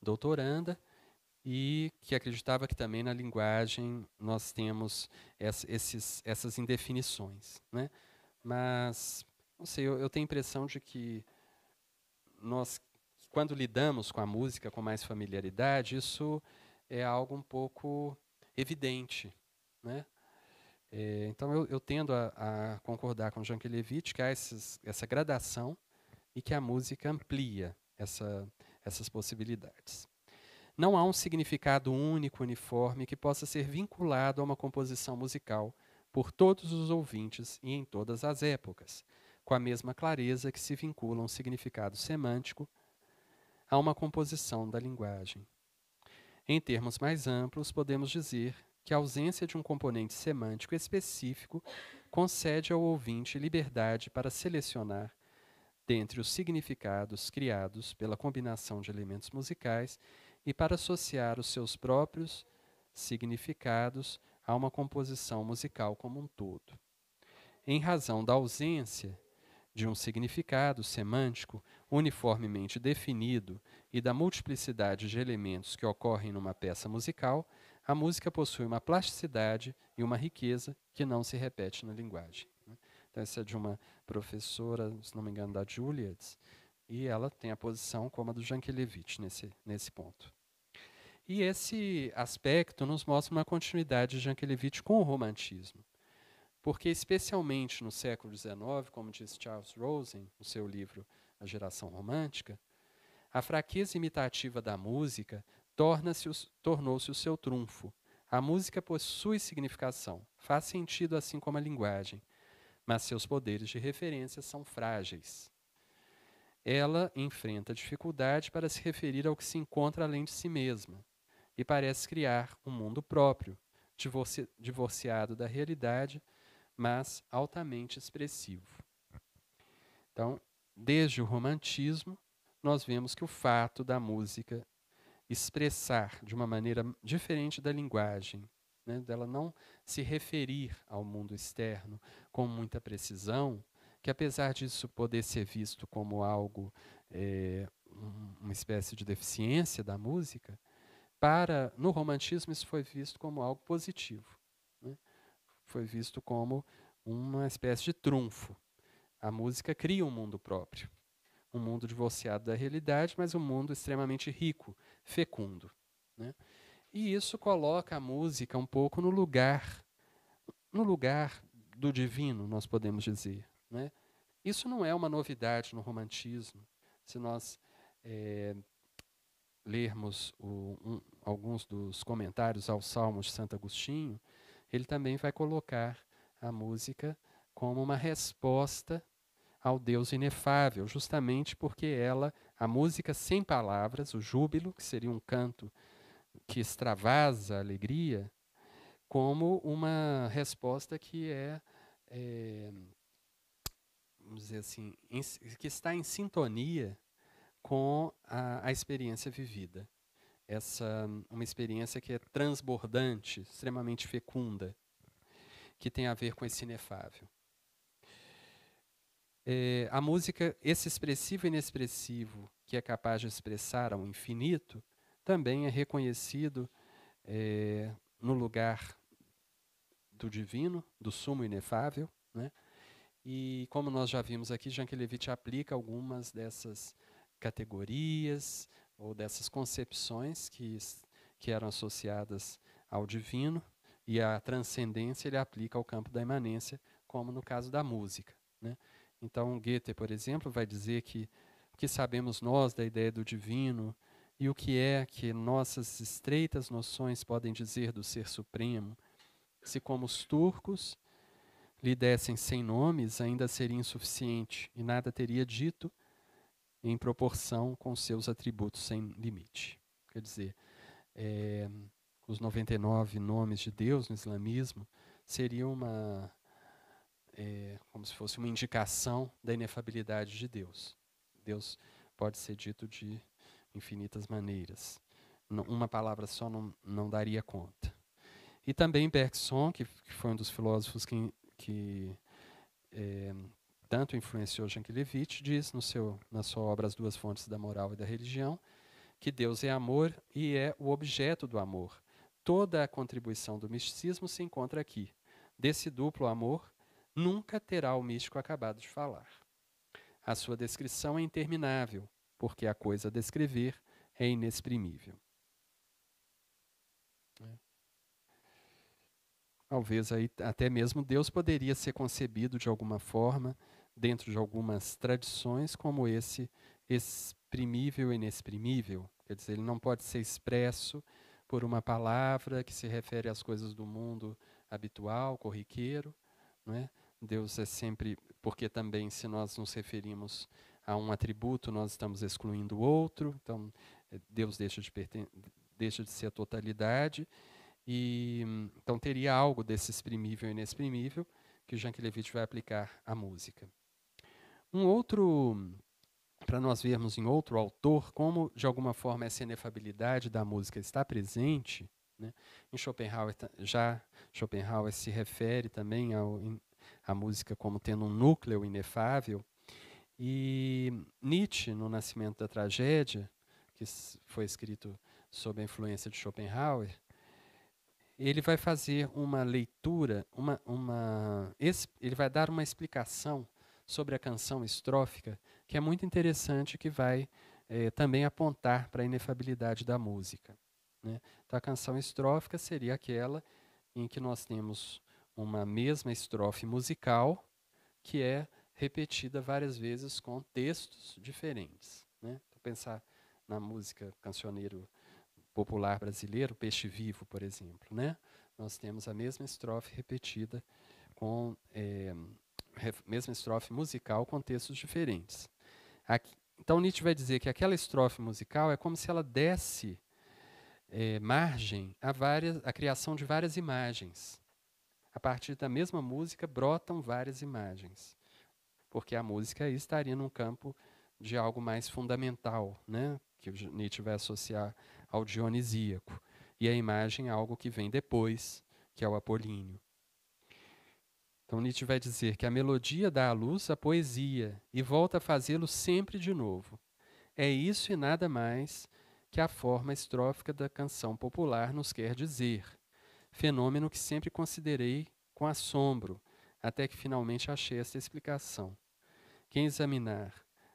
doutoranda, e que acreditava que também na linguagem nós temos essa, esses, essas indefinições. Né? Mas, não sei, eu, eu tenho a impressão de que nós, quando lidamos com a música com mais familiaridade, isso é algo um pouco evidente. Né? É, então eu, eu tendo a, a, concordar com Jankelevich que há esses, essa gradação e que a música amplia essa, essas possibilidades. Não há um significado único, uniforme, que possa ser vinculado a uma composição musical por todos os ouvintes e em todas as épocas, com a mesma clareza que se vincula um significado semântico a uma composição da linguagem. Em termos mais amplos, podemos dizer que a ausência de um componente semântico específico concede ao ouvinte liberdade para selecionar dentre os significados criados pela combinação de elementos musicais e para associar os seus próprios significados a uma composição musical como um todo. Em razão da ausência de um significado semântico uniformemente definido e da multiplicidade de elementos que ocorrem numa peça musical, a música possui uma plasticidade e uma riqueza que não se repete na linguagem. Né? Então, essa é de uma professora, se não me engano, da Juliet, e ela tem a posição como a do Jankelevich nesse, nesse ponto. E esse aspecto nos mostra uma continuidade de Jankelevich com o romantismo. Porque, especialmente no século XIX, como diz Charles Rosen, no seu livro A Geração Romântica, a fraqueza imitativa da música tornou-se o seu trunfo. A música possui significação, faz sentido assim como a linguagem, mas seus poderes de referência são frágeis. Ela enfrenta dificuldade para se referir ao que se encontra além de si mesma e parece criar um mundo próprio, divorci divorciado da realidade, mas altamente expressivo. Então, desde o romantismo, nós vemos que o fato da música expressar de uma maneira diferente da linguagem, né, dela não se referir ao mundo externo com muita precisão, que apesar disso poder ser visto como algo, é, uma espécie de deficiência da música, para no romantismo isso foi visto como algo positivo, né? foi visto como uma espécie de trunfo. A música cria um mundo próprio um mundo divorciado da realidade, mas um mundo extremamente rico, fecundo. Né? E isso coloca a música um pouco no lugar, no lugar do divino, nós podemos dizer. Né? Isso não é uma novidade no romantismo. Se nós é, lermos o, um, alguns dos comentários aos Salmos de Santo Agostinho, ele também vai colocar a música como uma resposta ao Deus inefável, justamente porque ela, a música sem palavras, o júbilo, que seria um canto que extravasa a alegria, como uma resposta que é, é vamos dizer assim, em, que está em sintonia com a, a experiência vivida. Essa uma experiência que é transbordante, extremamente fecunda, que tem a ver com esse inefável é, a música, esse expressivo e inexpressivo, que é capaz de expressar ao infinito, também é reconhecido é, no lugar do divino, do sumo inefável. Né? E como nós já vimos aqui, Jankelevich aplica algumas dessas categorias ou dessas concepções que, que eram associadas ao divino e a transcendência ele aplica ao campo da imanência, como no caso da música. Né? Então, Goethe, por exemplo, vai dizer que o que sabemos nós da ideia do divino e o que é que nossas estreitas noções podem dizer do ser supremo, se como os turcos lhe dessem sem nomes, ainda seria insuficiente e nada teria dito em proporção com seus atributos sem limite. Quer dizer, é, os 99 nomes de Deus no islamismo seria uma é, como se fosse uma indicação da inefabilidade de Deus. Deus pode ser dito de infinitas maneiras. uma palavra só não, não daria conta. E também Bergson, que, que foi um dos filósofos que, que é, tanto influenciou Jankelevich, diz no seu, na sua obra As Duas Fontes da Moral e da Religião, que Deus é amor e é o objeto do amor. Toda a contribuição do misticismo se encontra aqui. Desse duplo amor, nunca terá o místico acabado de falar. A sua descrição é interminável, porque a coisa a descrever é inexprimível. É. Talvez aí até mesmo Deus poderia ser concebido de alguma forma dentro de algumas tradições como esse exprimível e inexprimível. Quer dizer, ele não pode ser expresso por uma palavra que se refere às coisas do mundo habitual, corriqueiro, não é? Deus é sempre, porque também se nós nos referimos a um atributo, nós estamos excluindo o outro, então eh, Deus deixa de, deixa de ser a totalidade, e então teria algo desse exprimível e inexprimível que Jankelevich vai aplicar à música. Um outro, para nós vermos em outro autor como de alguma forma essa inefabilidade da música está presente, né? em Schopenhauer já Schopenhauer se refere também ao, à música como tendo um núcleo inefável, e Nietzsche, no Nascimento da Tragédia, que foi escrito sob a influência de Schopenhauer, ele vai fazer uma leitura, uma, uma, ele vai dar uma explicação sobre a canção estrófica que é muito interessante, que vai é, também apontar para a inefabilidade da música. Né? Então, a canção estrófica seria aquela em que nós temos uma mesma estrofe musical que é repetida várias vezes com textos diferentes. Né? Então, pensar na música cancioneiro popular brasileiro, Peixe Vivo, por exemplo. Né? Nós temos a mesma estrofe repetida com é, mesma estrofe musical com textos diferentes. Aqui, então Nietzsche vai dizer que aquela estrofe musical é como se ela desse é, margem a, várias, criação de várias imagens. A partir da mesma música brotam várias imagens, porque a música aí estaria num campo de algo mais fundamental, né? que Nietzsche vai associar ao dionisíaco, e a imagem é algo que vem depois, que é o apolíneo. Então Nietzsche vai dizer que a melodia dá à luz a poesia e volta a fazê-lo sempre de novo. É isso e nada mais que a forma estrófica da canção popular nos quer dizer, fenômeno que sempre considerei com assombro, até que finalmente achei esta explicação. Quem examinar,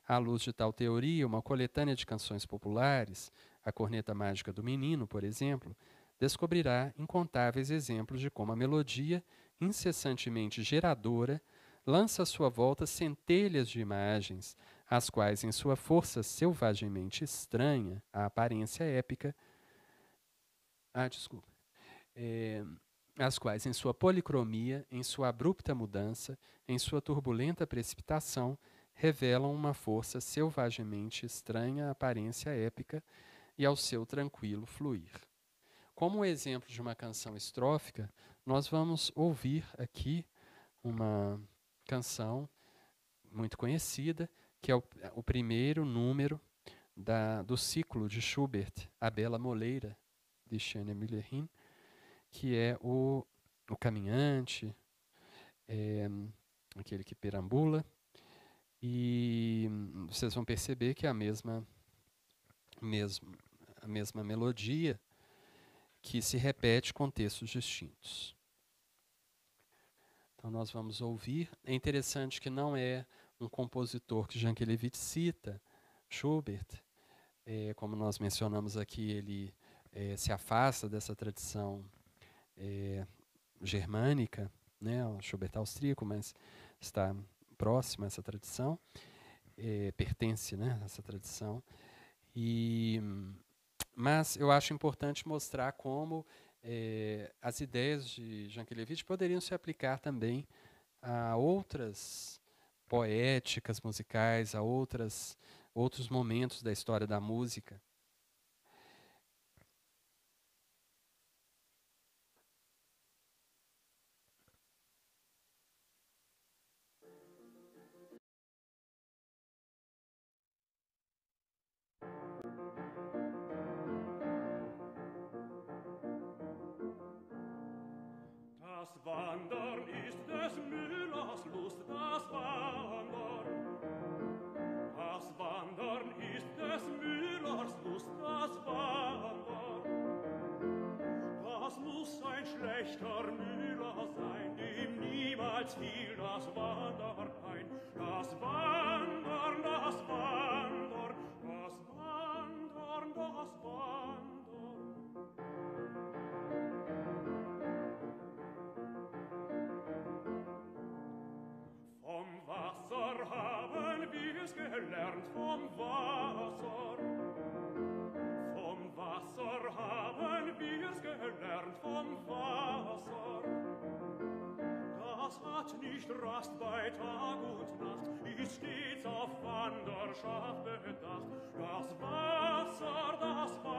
à luz de tal teoria, uma coletânea de canções populares, a Corneta Mágica do Menino, por exemplo, descobrirá incontáveis exemplos de como a melodia incessantemente geradora, lança à sua volta centelhas de imagens, as quais, em sua força selvagemente estranha à aparência épica, ah, desculpa, é, as quais, em sua policromia, em sua abrupta mudança, em sua turbulenta precipitação, revelam uma força selvagemente estranha aparência épica e ao seu tranquilo fluir. Como um exemplo de uma canção estrófica, nós vamos ouvir aqui uma canção muito conhecida, que é o, o primeiro número da, do ciclo de Schubert, A Bela Moleira, de Shane Millerin, que é o, o caminhante, é, aquele que perambula, e vocês vão perceber que é a mesma, mesma, a mesma melodia que se repete com textos distintos. Então nós vamos ouvir. É interessante que não é um compositor que Jankelevich cita, Schubert, é, como nós mencionamos aqui, ele é, se afasta dessa tradição é, germânica, né, o Schubert austríaco, mas está próximo a essa tradição, é, pertence né, a essa tradição. E, mas eu acho importante mostrar como é, as ideias de Jankelevich poderiam se aplicar também a outras poéticas musicais, a outras, outros momentos da história da música. echter Müller sein, dem niemals fiel das Wort. macht nicht Rast bei Tag und Nacht, ist stets auf Wanderschaft bedacht. Das Wasser, das Wasser,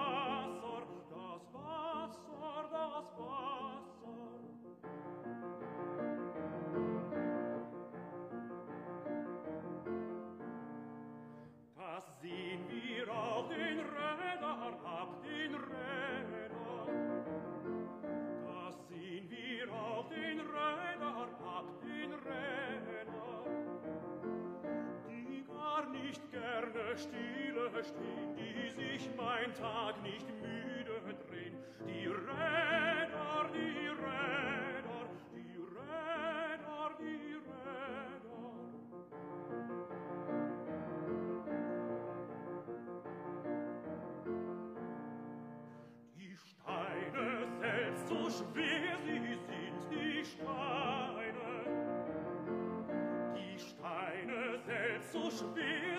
Sterne, Stille stehn, die sich mein Tag nicht müde drehn. Die Räder, die Räder, die Räder, die Räder. Die Steine, selbst so schwer sie sind, die Steine, die Steine, selbst so schwer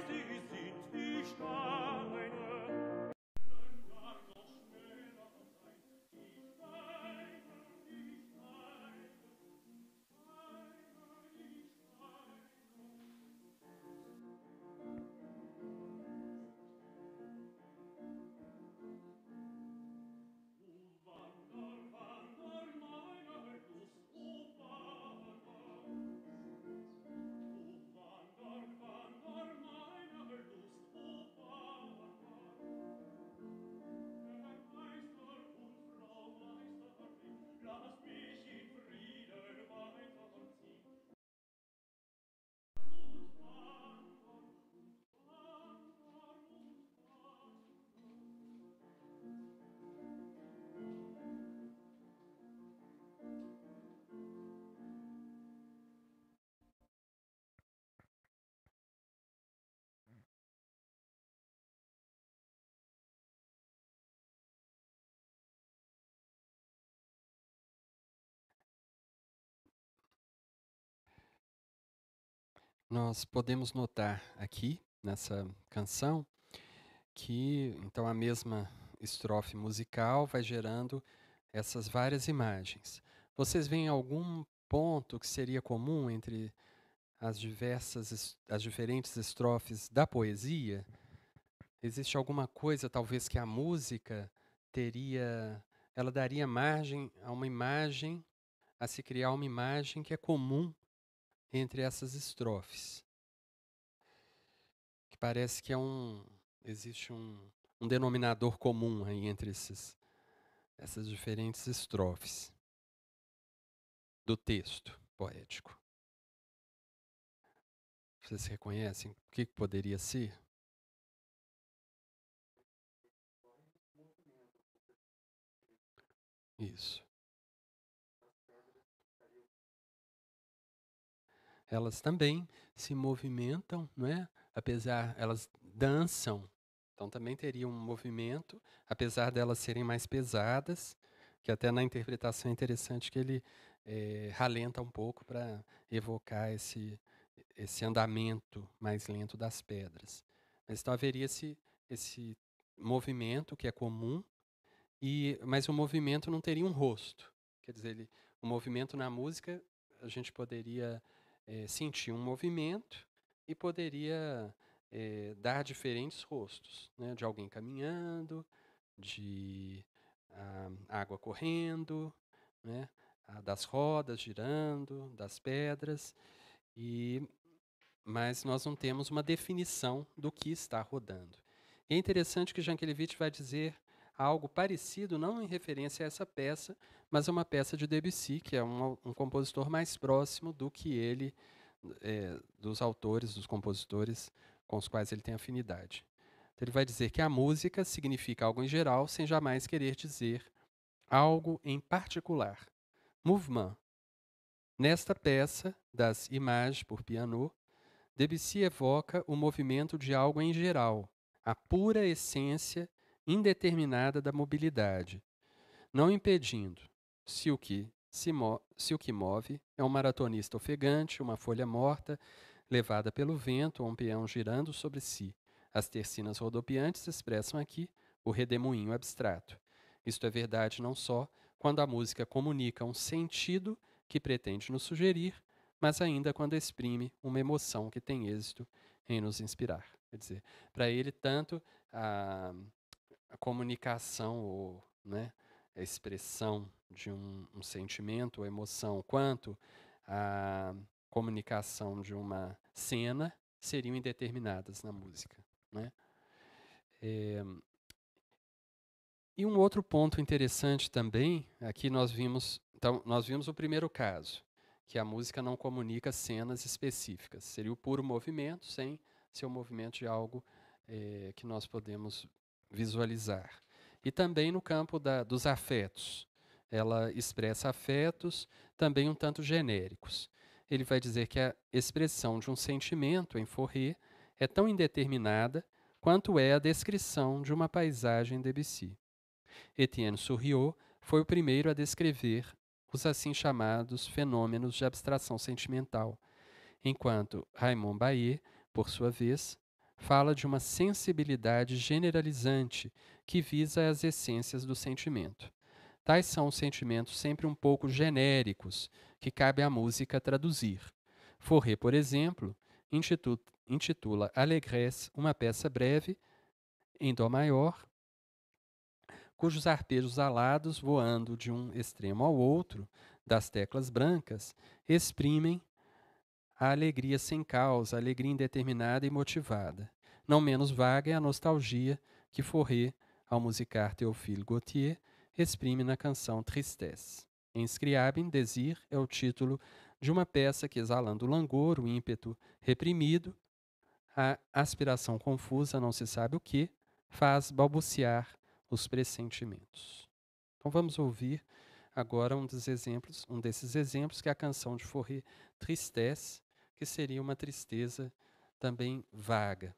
Nós podemos notar aqui nessa canção que então a mesma estrofe musical vai gerando essas várias imagens. Vocês veem algum ponto que seria comum entre as diversas as diferentes estrofes da poesia? Existe alguma coisa talvez que a música teria ela daria margem a uma imagem a se criar uma imagem que é comum entre essas estrofes. Que parece que é um existe um, um denominador comum aí entre esses, essas diferentes estrofes do texto poético. Vocês reconhecem o que poderia ser? Isso. Elas também se movimentam, não é? Apesar, elas dançam, então também teria um movimento, apesar delas serem mais pesadas, que até na interpretação é interessante que ele eh, ralenta um pouco para evocar esse, esse andamento mais lento das pedras. Mas então haveria esse, esse movimento que é comum, e, mas o movimento não teria um rosto. Quer dizer, ele, o movimento na música a gente poderia eh, sentir um movimento e poderia eh, dar diferentes rostos, né? de alguém caminhando, de ah, água correndo, né? ah, das rodas girando, das pedras, e mas nós não temos uma definição do que está rodando. E é interessante que Jankelevich vai dizer algo parecido, não em referência a essa peça, mas a uma peça de Debussy, que é um, um compositor mais próximo do que ele, eh, dos autores, dos compositores com os quais ele tem afinidade. Então, ele vai dizer que a música significa algo em geral, sem jamais querer dizer algo em particular. Mouvement. Nesta peça, das Images por piano, Debussy evoca o movimento de algo em geral, a pura essência indeterminada da mobilidade, não impedindo, se o que, se, se o que move é um maratonista ofegante, uma folha morta, levada pelo vento ou um peão girando sobre si. As tercinas rodopiantes expressam aqui o redemoinho abstrato. Isto é verdade não só quando a música comunica um sentido que pretende nos sugerir, mas ainda quando exprime uma emoção que tem êxito em nos inspirar. Quer dizer, para ele, tanto a, a comunicação ou né, a expressão de um, um sentimento ou emoção, quanto a comunicação de uma cena seriam indeterminadas na música. Né? É, e um outro ponto interessante também, aqui nós vimos, então, nós vimos o primeiro caso, que a música não comunica cenas específicas, seria o puro movimento sem ser o movimento de algo é, que nós podemos visualizar. E também no campo da, dos afetos. Ela expressa afetos também um tanto genéricos. Ele vai dizer que a expressão de um sentimento em Forré é tão indeterminada quanto é a descrição de uma paisagem de Debussy. Etienne Souriau foi o primeiro a descrever os assim chamados fenômenos de abstração sentimental, enquanto Raymond Baillet, por sua vez, fala de uma sensibilidade generalizante que visa as essências do sentimento. Tais são os sentimentos sempre um pouco genéricos, que cabe à música traduzir. Forré, por exemplo, intitula Alegresse uma peça breve, em Dó maior, cujos arpejos alados, voando de um extremo ao outro das teclas brancas, exprimem a alegria sem causa, a alegria indeterminada e motivada. Não menos vaga é a nostalgia que Forré, ao musicar Théophile Gautier, exprime na canção Tristesse. Em Scriabin, Desir é o título de uma peça que, exalando o langor, o ímpeto reprimido, a aspiração confusa, não se sabe o que, faz balbuciar os pressentimentos. Então vamos ouvir agora um dos exemplos, um desses exemplos que é a canção de Forré Tristesse, que seria uma tristeza também vaga.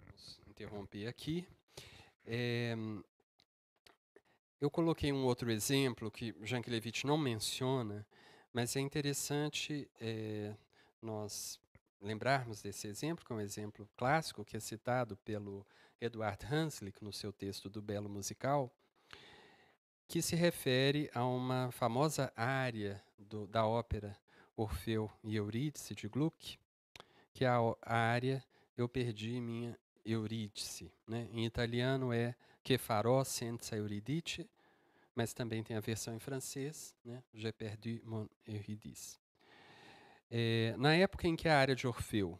Vamos interromper aqui. É, eu coloquei um outro exemplo que Jankelevich não menciona, mas é interessante é, nós lembrarmos desse exemplo, que é um exemplo clássico que é citado pelo Eduard Hanslick no seu texto do Belo Musical, que se refere a uma famosa área do, da ópera Orfeu e Eurídice de Gluck, que é a, área Eu Perdi Minha Eurídice. Né? Em italiano é Que farò senza Euridice, mas também tem a versão em francês, né? J'ai perdu mon Eurydice. É, na época em que a área de Orfeu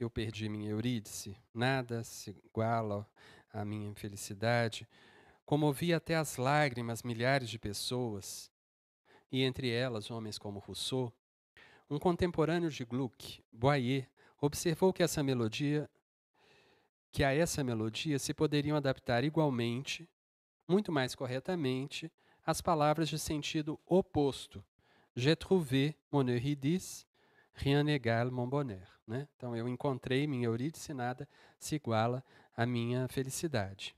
eu perdi minha Eurídice, nada se iguala à minha infelicidade, comovi até as lágrimas milhares de pessoas, e entre elas homens como Rousseau, um contemporâneo de Gluck, Boyer, observou que essa melodia que a essa melodia se poderiam adaptar igualmente, muito mais corretamente, as palavras de sentido oposto. J'ai trouvé mon Eurydice rien n'égale mon bonheur. Né? Então, eu encontrei minha Eurídice, nada se iguala à minha felicidade.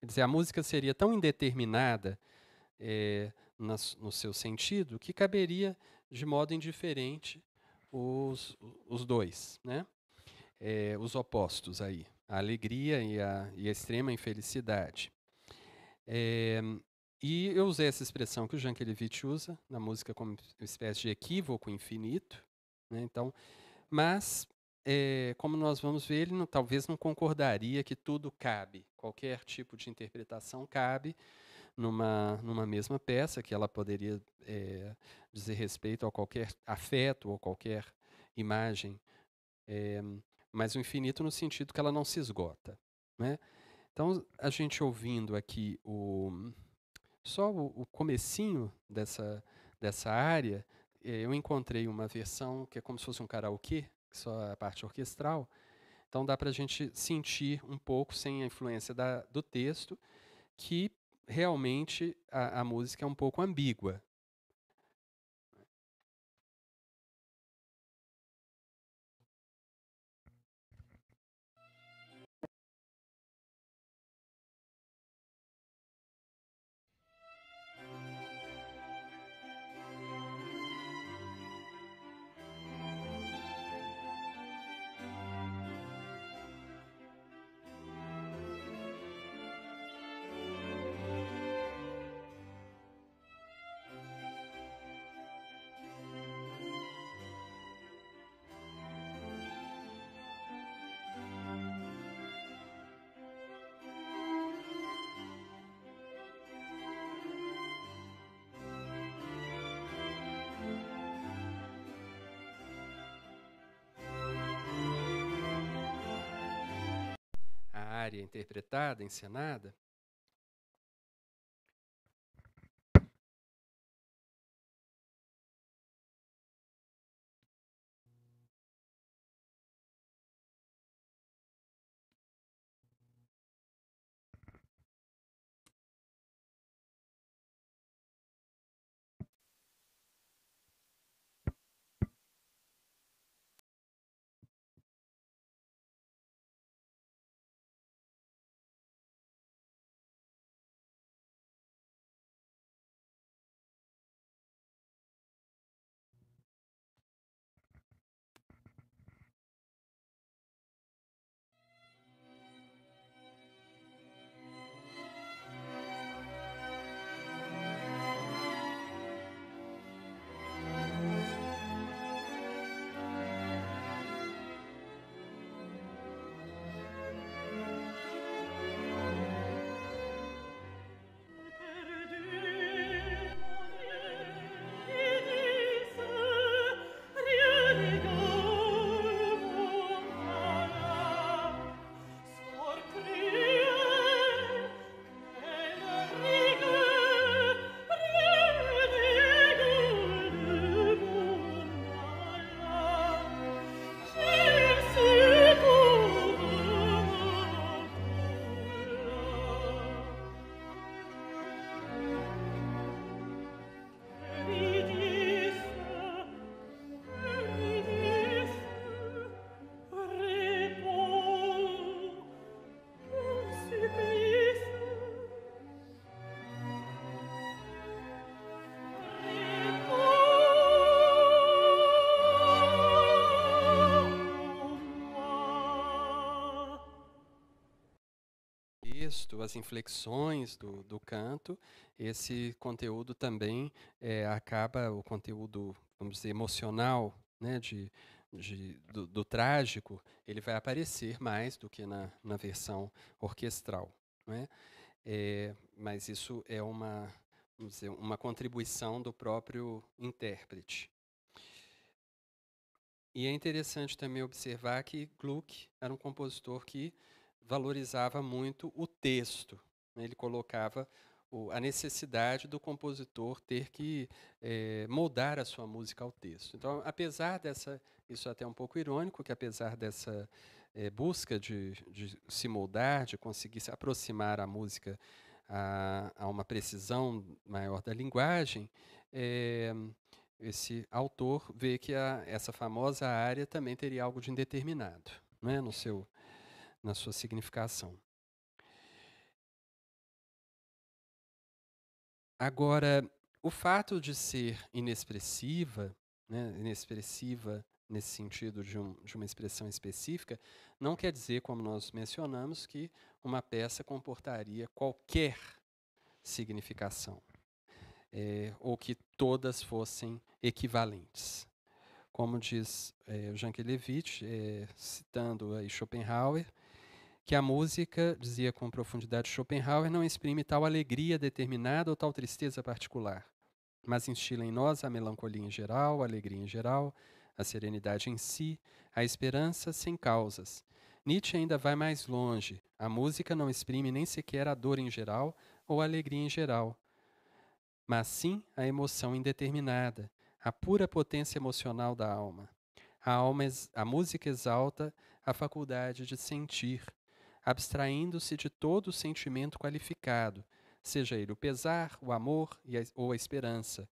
Quer dizer, a música seria tão indeterminada é, no seu sentido que caberia de modo indiferente os, os dois, né? É, os opostos aí, a alegria e a, e a extrema infelicidade. É, e eu usei essa expressão que o Jean Kelevich usa na música como espécie de equívoco infinito, né? Então, mas, é, como nós vamos ver, ele não, talvez não concordaria que tudo cabe, qualquer tipo de interpretação cabe, numa, numa mesma peça, que ela poderia é, dizer respeito a qualquer afeto ou qualquer imagem, é, mas o infinito no sentido que ela não se esgota. Né? Então, a gente ouvindo aqui o, só o, o comecinho dessa, dessa área, eu encontrei uma versão que é como se fosse um karaokê, só a parte orquestral, então dá para a gente sentir um pouco, sem a influência da, do texto, que realmente a, a música é um pouco ambígua. Área interpretada, encenada, texto, as inflexões do, do canto, esse conteúdo também é, acaba, o conteúdo, vamos dizer, emocional, né, de, de, do, do, trágico, ele vai aparecer mais do que na, na versão orquestral. Né? É, mas isso é uma, vamos dizer, uma contribuição do próprio intérprete. E é interessante também observar que Gluck era um compositor que valorizava muito o texto. Né? Ele colocava a necessidade do compositor ter que é, moldar a sua música ao texto. Então, apesar dessa, isso é até um pouco irônico, que apesar dessa é, busca de, de, se moldar, de conseguir se aproximar a música a, a uma precisão maior da linguagem, é, esse autor vê que a, essa famosa área também teria algo de indeterminado né, no seu na sua significação. Agora, o fato de ser inexpressiva, né, inexpressiva nesse sentido de, um, de, uma expressão específica, não quer dizer, como nós mencionamos, que uma peça comportaria qualquer significação, é, ou que todas fossem equivalentes. Como diz é, Jankelevich, é, citando aí Schopenhauer, que a música, dizia com profundidade Schopenhauer, não exprime tal alegria determinada ou tal tristeza particular, mas instila em nós a melancolia em geral, a alegria em geral, a serenidade em si, a esperança sem causas. Nietzsche ainda vai mais longe. A música não exprime nem sequer a dor em geral ou a alegria em geral, mas sim a emoção indeterminada, a pura potência emocional da alma. A, alma, a música exalta a faculdade de sentir, abstraindo-se de todo sentimento qualificado, seja ele o pesar, o amor ou a esperança.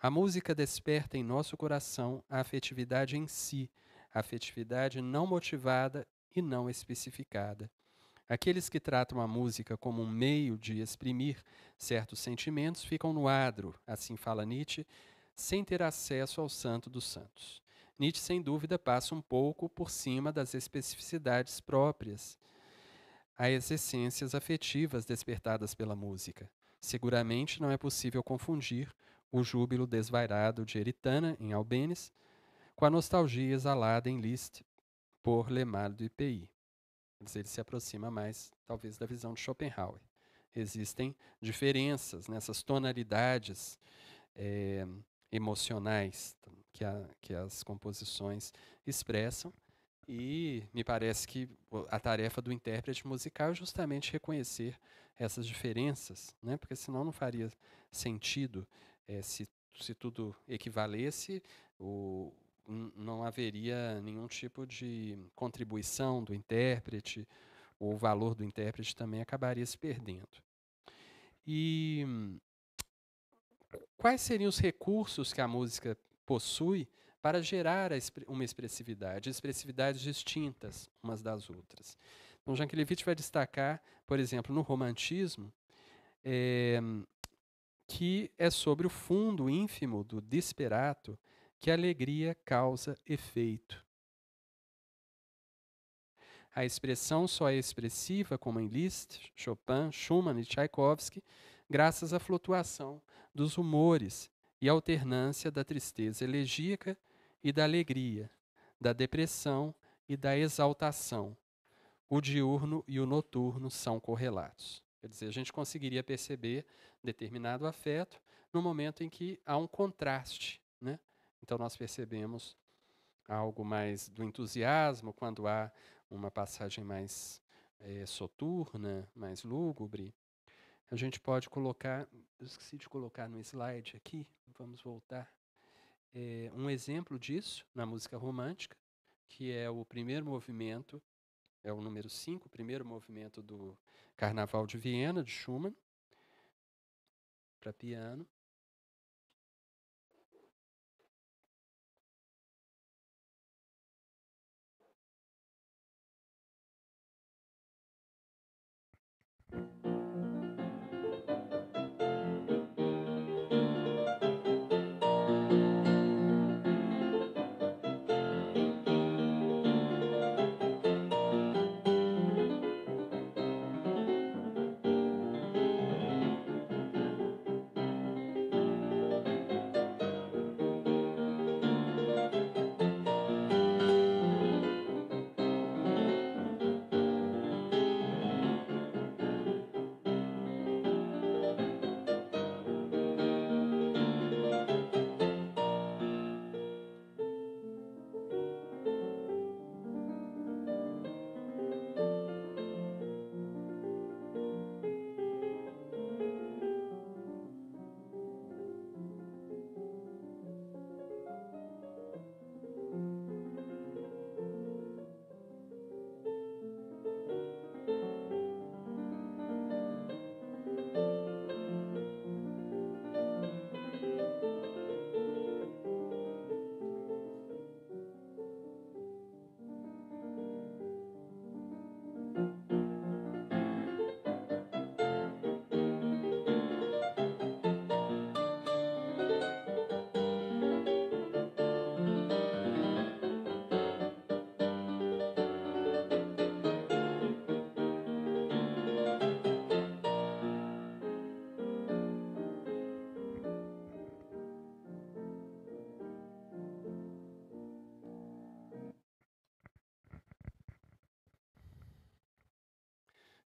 A música desperta em nosso coração a afetividade em si, a afetividade não motivada e não especificada. Aqueles que tratam a música como um meio de exprimir certos sentimentos ficam no adro, assim fala Nietzsche, sem ter acesso ao santo dos santos. Nietzsche, sem dúvida, passa um pouco por cima das especificidades próprias às essências afetivas despertadas pela música. Seguramente não é possível confundir o júbilo desvairado de Eritana, em Albenes, com a nostalgia exalada em Liszt por Lemar do IPI. Ele se aproxima mais, talvez, da visão de Schopenhauer. Existem diferenças nessas tonalidades é, emocionais que, a, que as composições expressam, e me parece que a tarefa do intérprete musical é justamente reconhecer essas diferenças, né? porque senão não faria sentido é, se, se tudo equivalesse, o, não haveria nenhum tipo de contribuição do intérprete, o valor do intérprete também acabaria se perdendo. E quais seriam os recursos que a música possui para gerar uma expressividade, expressividades distintas umas das outras. Então, Jankelevich vai destacar, por exemplo, no romantismo, é, que é sobre o fundo ínfimo do disperato que a alegria causa efeito. A expressão só é expressiva, como em Liszt, Chopin, Schumann e Tchaikovsky, graças à flutuação dos humores e alternância da tristeza elegíaca e da alegria, da depressão e da exaltação. O diurno e o noturno são correlatos. Quer dizer, a gente conseguiria perceber determinado afeto no momento em que há um contraste. Né? Então, nós percebemos algo mais do entusiasmo quando há uma passagem mais é, soturna, mais lúgubre. A gente pode colocar, eu esqueci de colocar no slide aqui, vamos voltar é, um exemplo disso na música romântica, que é o primeiro movimento, é o número 5, o primeiro movimento do Carnaval de Viena, de Schumann, para piano. Thank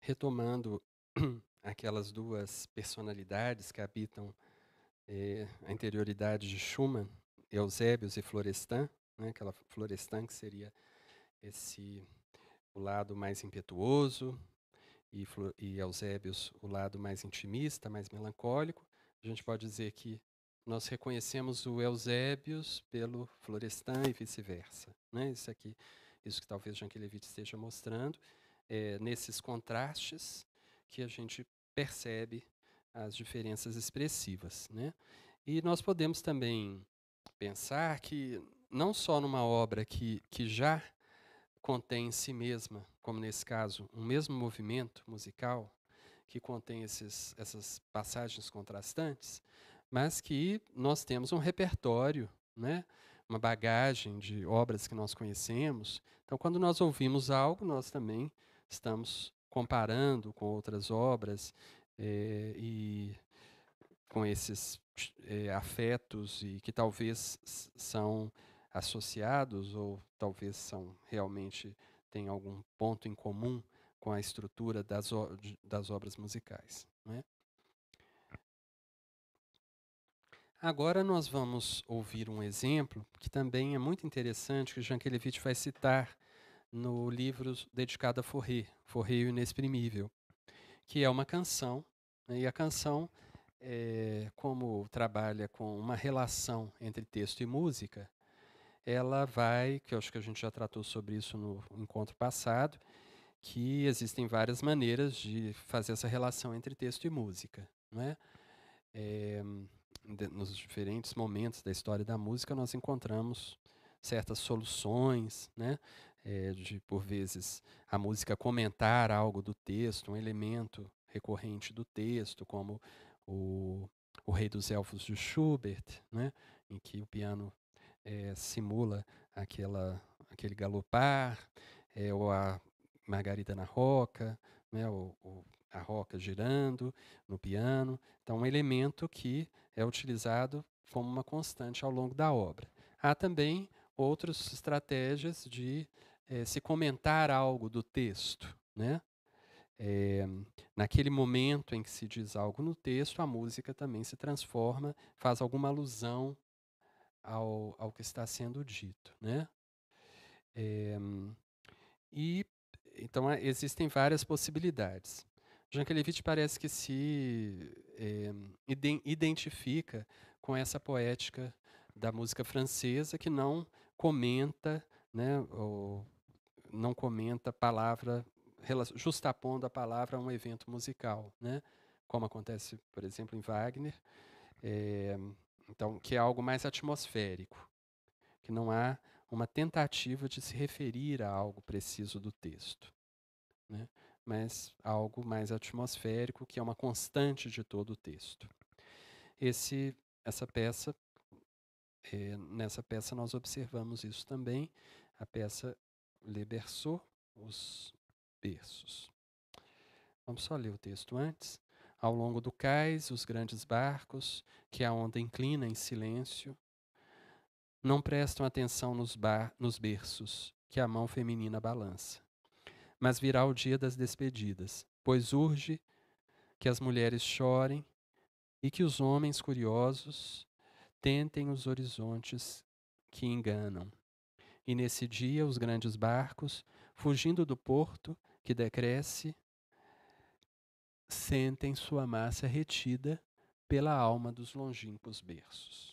retomando aquelas duas personalidades que habitam eh, a interioridade de Schumann, Eusébios e Florestan, né, aquela Florestan que seria esse o lado mais impetuoso e, e Eusébios o lado mais intimista, mais melancólico. A gente pode dizer que nós reconhecemos o Eusébios pelo Florestan e vice-versa. Né? Isso aqui, isso que talvez Jankelevich esteja mostrando, é, nesses contrastes que a gente percebe as diferenças expressivas. Né? E nós podemos também pensar que não só numa obra que, que já contém em si mesma, como nesse caso, um mesmo movimento musical, que contém esses, essas passagens contrastantes, mas que nós temos um repertório, né? uma bagagem de obras que nós conhecemos. Então, quando nós ouvimos algo, nós também estamos comparando com outras obras eh, e com esses eh, afetos e que talvez são associados ou talvez são realmente têm algum ponto em comum com a estrutura das, das obras musicais. Né? Agora nós vamos ouvir um exemplo que também é muito interessante, que Jankelevich vai citar no livro dedicado a Forré, Forré o Inexprimível, que é uma canção, né, e a canção, é, como trabalha com uma relação entre texto e música, ela vai, que eu acho que a gente já tratou sobre isso no encontro passado, que existem várias maneiras de fazer essa relação entre texto e música. Não é? é nos diferentes momentos da história da música, nós encontramos certas soluções, né? É, de, por vezes, a música comentar algo do texto, um elemento recorrente do texto, como o, o Rei dos Elfos de Schubert, né? em que o piano é, simula aquela, aquele galopar, é, ou a Margarida na Roca, né? o, o a roca girando no piano. Então, um elemento que é utilizado como uma constante ao longo da obra. Há também outras estratégias de eh, se comentar algo do texto. Né? É, naquele momento em que se diz algo no texto, a música também se transforma, faz alguma alusão ao, ao que está sendo dito. Né? É, e então existem várias possibilidades. Jankelevich parece que se é, identifica com essa poética da música francesa que não comenta, né, ou não comenta palavra, justapondo a palavra a um evento musical, né, como acontece, por exemplo, em Wagner, é, então que é algo mais atmosférico, que não há uma tentativa de se referir a algo preciso do texto. Né? mas algo mais atmosférico, que é uma constante de todo o texto. Esse, essa peça, é, nessa peça nós observamos isso também, a peça Le Berceau, os berços. Vamos só ler o texto antes. Ao longo do cais, os grandes barcos, que a onda inclina em silêncio, não prestam atenção nos, bar, nos berços, que a mão feminina balança mas virá o dia das despedidas, pois urge que as mulheres chorem e que os homens curiosos tentem os horizontes que enganam. E nesse dia os grandes barcos, fugindo do porto que decresce, sentem sua massa retida pela alma dos longínquos berços.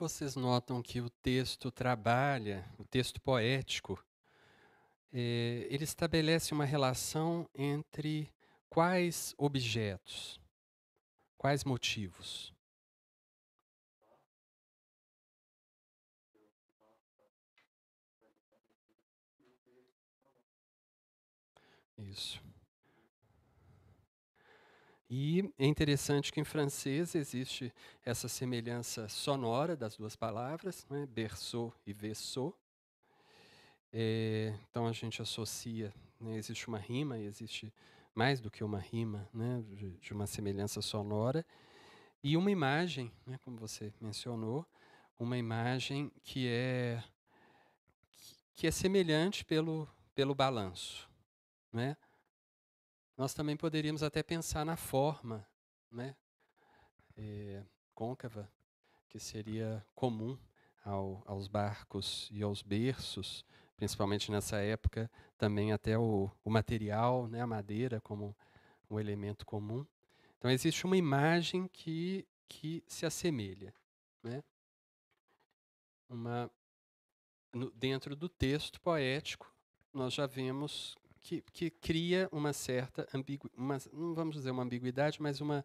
Vocês notam que o texto trabalha, o texto poético, é, ele estabelece uma relação entre quais objetos, quais motivos? Isso. E é interessante que em francês existe essa semelhança sonora das duas palavras, né, berceau e vaisseau. É, então a gente associa, né, existe uma rima, existe mais do que uma rima, né, de, de uma semelhança sonora, e uma imagem, né, como você mencionou, uma imagem que é que é semelhante pelo pelo balanço, né? Nós também poderíamos até pensar na forma, né, é, côncava, que seria comum ao, aos barcos e aos berços, principalmente nessa época, também até o, o material, né, a madeira como um elemento comum. Então existe uma imagem que, que se assemelha. Né? Uma, no, dentro do texto poético, nós já vemos que, que cria uma certa ambiguidade, não vamos dizer uma ambiguidade, mas uma,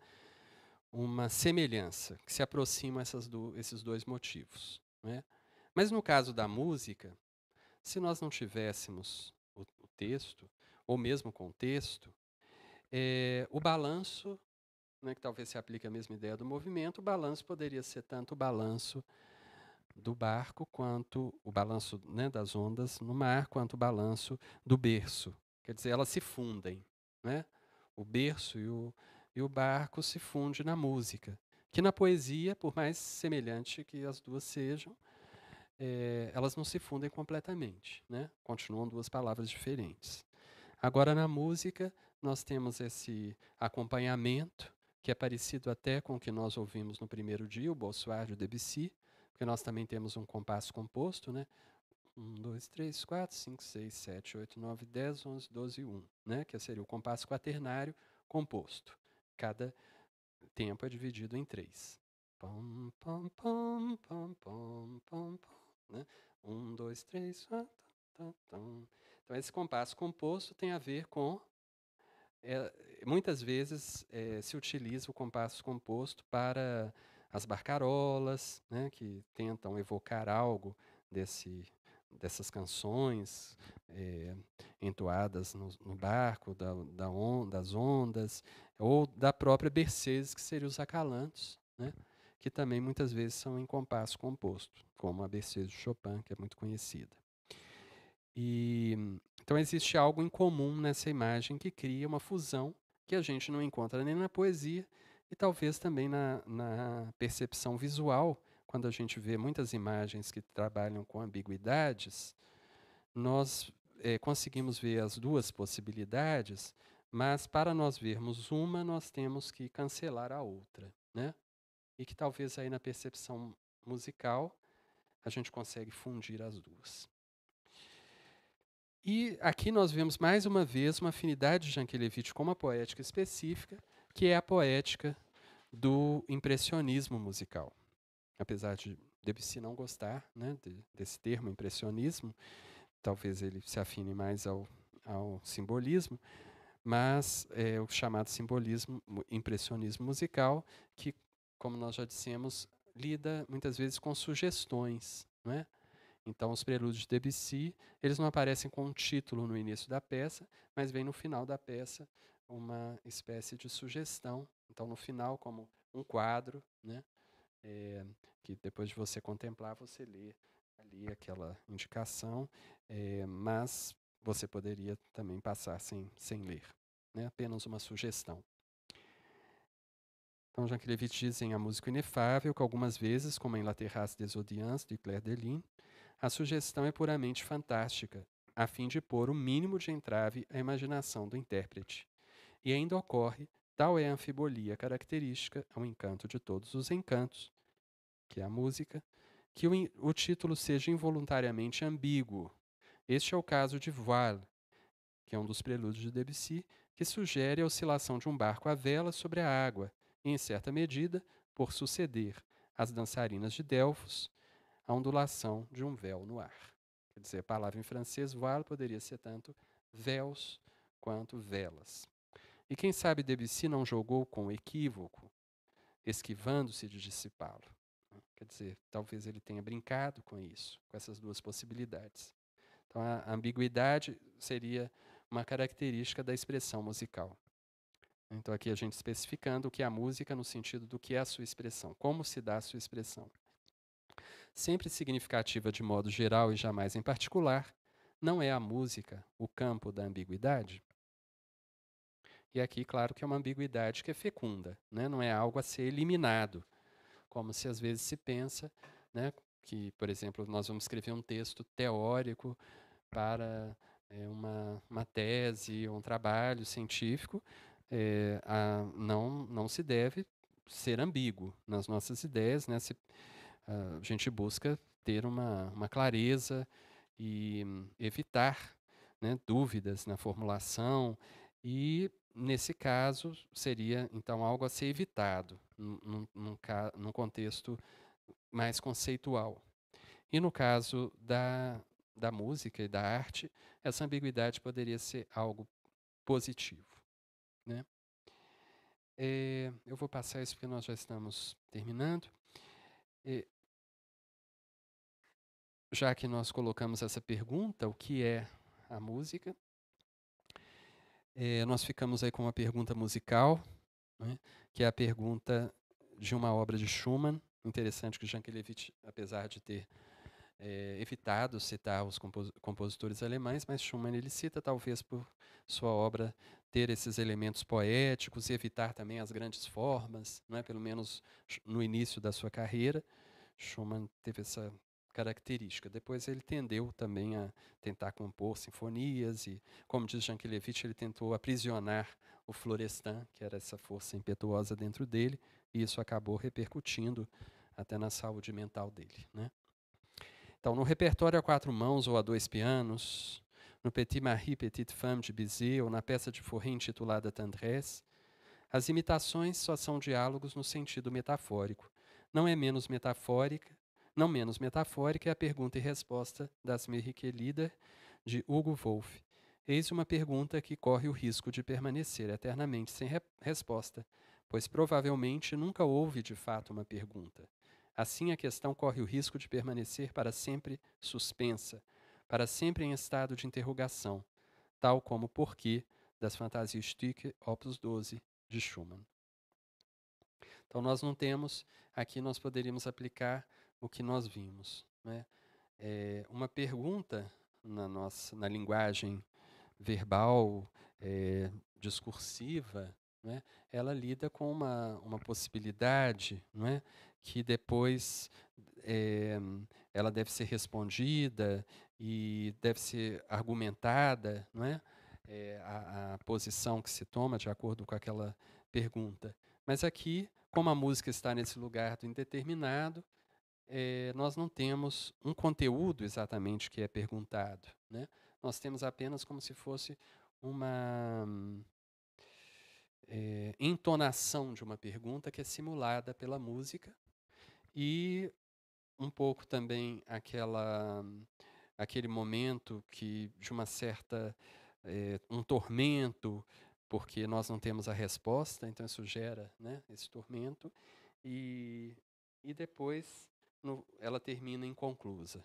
uma semelhança, que se aproxima essas do, esses dois motivos. Né? Mas no caso da música, se nós não tivéssemos o, o texto, ou mesmo o contexto, é, o balanço, né, que talvez se aplique a mesma ideia do movimento, o balanço poderia ser tanto o balanço do barco quanto o balanço né, das ondas no mar, quanto o balanço do berço. Quer dizer, elas se fundem. Né? O berço e o, e o barco se fundem na música. Que na poesia, por mais semelhante que as duas sejam, é, elas não se fundem completamente, né? continuam duas palavras diferentes. Agora, na música, nós temos esse acompanhamento, que é parecido até com o que nós ouvimos no primeiro dia, o Bossuard de Debussy, porque nós também temos um compasso composto, né? 1, 2, 3, 4, 5, 6, 7, 8, 9, 10, 11, 12 e 1, né? que seria o compasso quaternário composto. Cada tempo é dividido em três. Pom, pom, pom, pom, pom, pom, pom. Né? Um, dois, três, quatro. Então, esse compasso composto tem a ver com. É, muitas vezes é, se utiliza o compasso composto para as barcarolas, né, que tentam evocar algo desse, dessas canções é, entoadas no, no barco, da, da on, das ondas, ou da própria Berceses, que seriam os acalantos. Né? que também muitas vezes são em compasso composto, como a ABC de Chopin, que é muito conhecida. E, então existe algo em comum nessa imagem que cria uma fusão que a gente não encontra nem na poesia e talvez também na, na percepção visual, quando a gente vê muitas imagens que trabalham com ambiguidades, nós é, conseguimos ver as duas possibilidades, mas para nós vermos uma, nós temos que cancelar a outra. Né? e que talvez aí na percepção musical a gente consegue fundir as duas. E aqui nós vemos mais uma vez uma afinidade de Jankelevich com uma poética específica, que é a poética do impressionismo musical. Apesar de Debussy não gostar né, de, desse termo impressionismo, talvez ele se afine mais ao, ao simbolismo, mas é o chamado simbolismo, impressionismo musical, que como nós já dissemos, lida muitas vezes com sugestões, é? Então, os prelúdios de Debussy, eles não aparecem com um título no início da peça, mas vem no final da peça uma espécie de sugestão. Então, no final, como um quadro, né? É, que depois de você contemplar, você lê ali aquela indicação, é, mas você poderia também passar sem, sem ler, né? apenas uma sugestão. Então, Jankelevich diz em A Música Inefável que algumas vezes, como em La Terrasse des Audiences, de Claire Deline, a sugestão é puramente fantástica, a fim de pôr o mínimo de entrave à imaginação do intérprete. E ainda ocorre, tal é a anfibolia característica ao encanto de todos os encantos, que é a música, que o, o título seja involuntariamente ambíguo. Este é o caso de Voile, que é um dos prelúdios de Debussy, que sugere a oscilação de um barco à vela sobre a água, em certa medida, por suceder as dançarinas de Delfos, a ondulação de um véu no ar. Quer dizer, a palavra em francês, voile, poderia ser tanto véus quanto velas. E quem sabe Debussy não jogou com equívoco, esquivando-se de dissipá-lo. Quer dizer, talvez ele tenha brincado com isso, com essas duas possibilidades. Então, a ambiguidade seria uma característica da expressão musical. Então, aqui a gente especificando o que é a música no sentido do que é a sua expressão, como se dá a sua expressão. Sempre significativa de modo geral e jamais em particular, não é a música o campo da ambiguidade? E aqui, claro que é uma ambiguidade que é fecunda, né? não é algo a ser eliminado, como se às vezes se pensa né, que, por exemplo, nós vamos escrever um texto teórico para é, uma, uma tese, um trabalho científico, é, a, não, não se deve ser ambíguo nas nossas ideias, né? Se, a gente busca ter uma, uma clareza e evitar né, dúvidas na formulação e nesse caso seria então algo a ser evitado num, num, num contexto mais conceitual. E no caso da, da música e da arte, essa ambiguidade poderia ser algo positivo. Né? É, eu vou passar isso porque nós já estamos terminando. É, já que nós colocamos essa pergunta, o que é a música? É, nós ficamos aí com uma pergunta musical, né, que é a pergunta de uma obra de Schumann. Interessante que Jankelevich, apesar de ter é, evitado citar os compos compositores alemães, mas Schumann ele cita talvez por sua obra ter esses elementos poéticos e evitar também as grandes formas, não é? Pelo menos no início da sua carreira, Schumann teve essa característica. Depois ele tendeu também a tentar compor sinfonias e, como diz Jankelevich, ele tentou aprisionar o Florestan, que era essa força impetuosa dentro dele, e isso acabou repercutindo até na saúde mental dele. Né? Então, no repertório a quatro mãos ou a dois pianos, no Petit Marie, Petite Femme de Bizet ou na peça de Fauré intitulada Tendresse, as imitações só são diálogos no sentido metafórico. Não é menos metafórica não menos metafórica é a pergunta e resposta das Merique Lieder, de Hugo Wolff. Eis uma pergunta que corre o risco de permanecer eternamente sem re resposta, pois provavelmente nunca houve de fato uma pergunta. Assim, a questão corre o risco de permanecer para sempre suspensa, para sempre em estado de interrogação, tal como o porquê das Fantasias Stücke, opus 12, de Schumann. Então, nós não temos, aqui nós poderíamos aplicar o que nós vimos. Né? É, uma pergunta na, nossa, na linguagem verbal, é, discursiva, né? ela lida com uma, uma possibilidade né? que depois é, ela deve ser respondida e deve ser argumentada, não é? é a, a, posição que se toma de acordo com aquela pergunta. Mas aqui, como a música está nesse lugar do indeterminado, é, nós não temos um conteúdo exatamente que é perguntado. Né? Nós temos apenas como se fosse uma é, entonação de uma pergunta que é simulada pela música e um pouco também aquela aquele momento que de uma certa é, um tormento porque nós não temos a resposta então isso gera né, esse tormento e e depois no, ela termina inconclusa.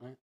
Né?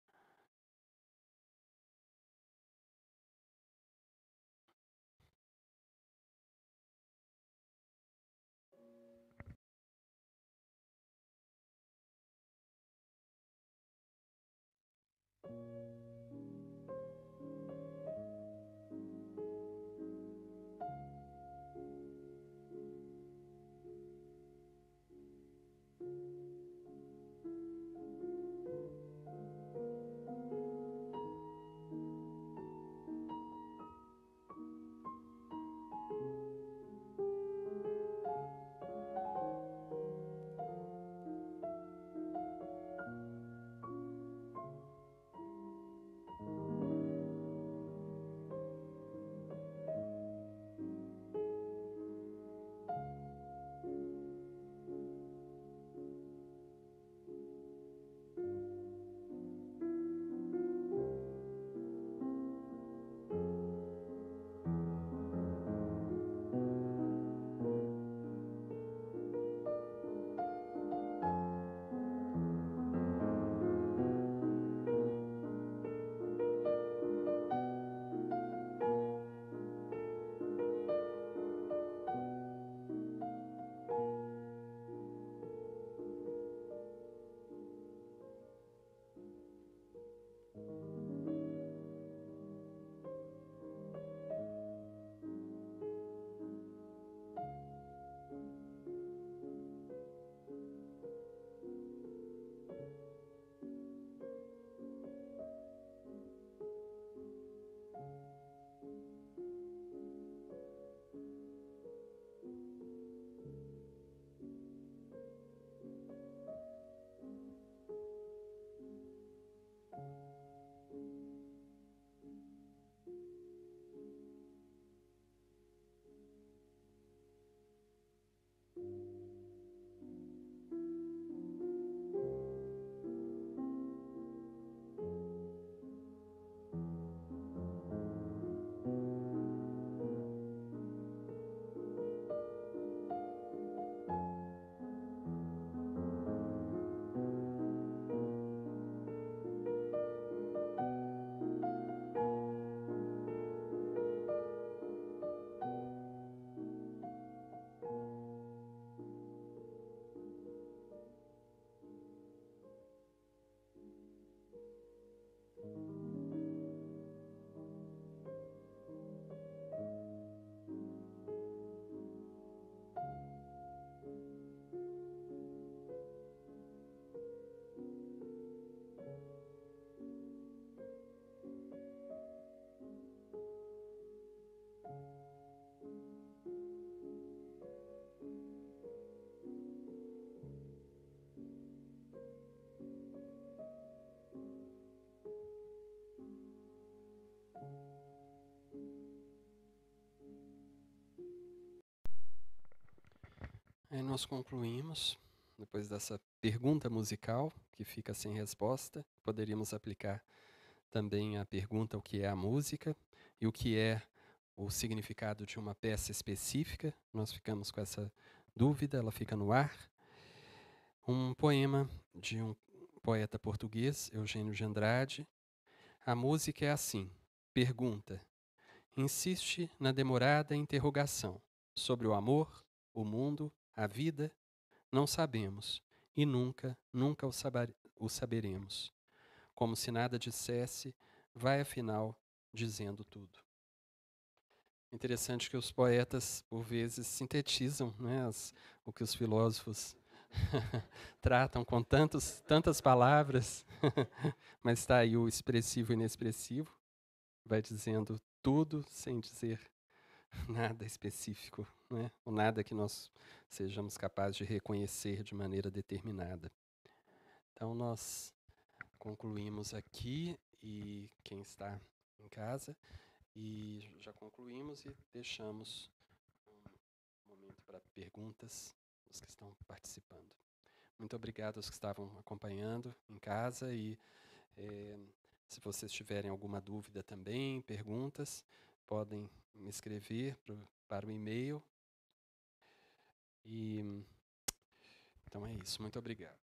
Aí nós concluímos, depois dessa pergunta musical, que fica sem resposta, poderíamos aplicar também a pergunta o que é a música e o que é o significado de uma peça específica. Nós ficamos com essa dúvida, ela fica no ar. Um poema de um poeta português, Eugênio de Andrade. A música é assim: pergunta, insiste na demorada interrogação sobre o amor, o mundo, a vida, não sabemos e nunca, nunca o, saber, o saberemos. Como se nada dissesse, vai afinal dizendo tudo. Interessante que os poetas, por vezes, sintetizam né, as, o que os filósofos tratam com tantos, tantas palavras, mas está aí o expressivo e inexpressivo, vai dizendo tudo sem dizer nada específico, né? ou nada que nós sejamos capazes de reconhecer de maneira determinada. Então, nós concluímos aqui, e quem está em casa, e já concluímos e deixamos um momento para perguntas dos que estão participando. Muito obrigado aos que estavam acompanhando em casa e eh, se vocês tiverem alguma dúvida também, perguntas, podem me escrever pro, para o e-mail. E então é isso. Muito obrigado.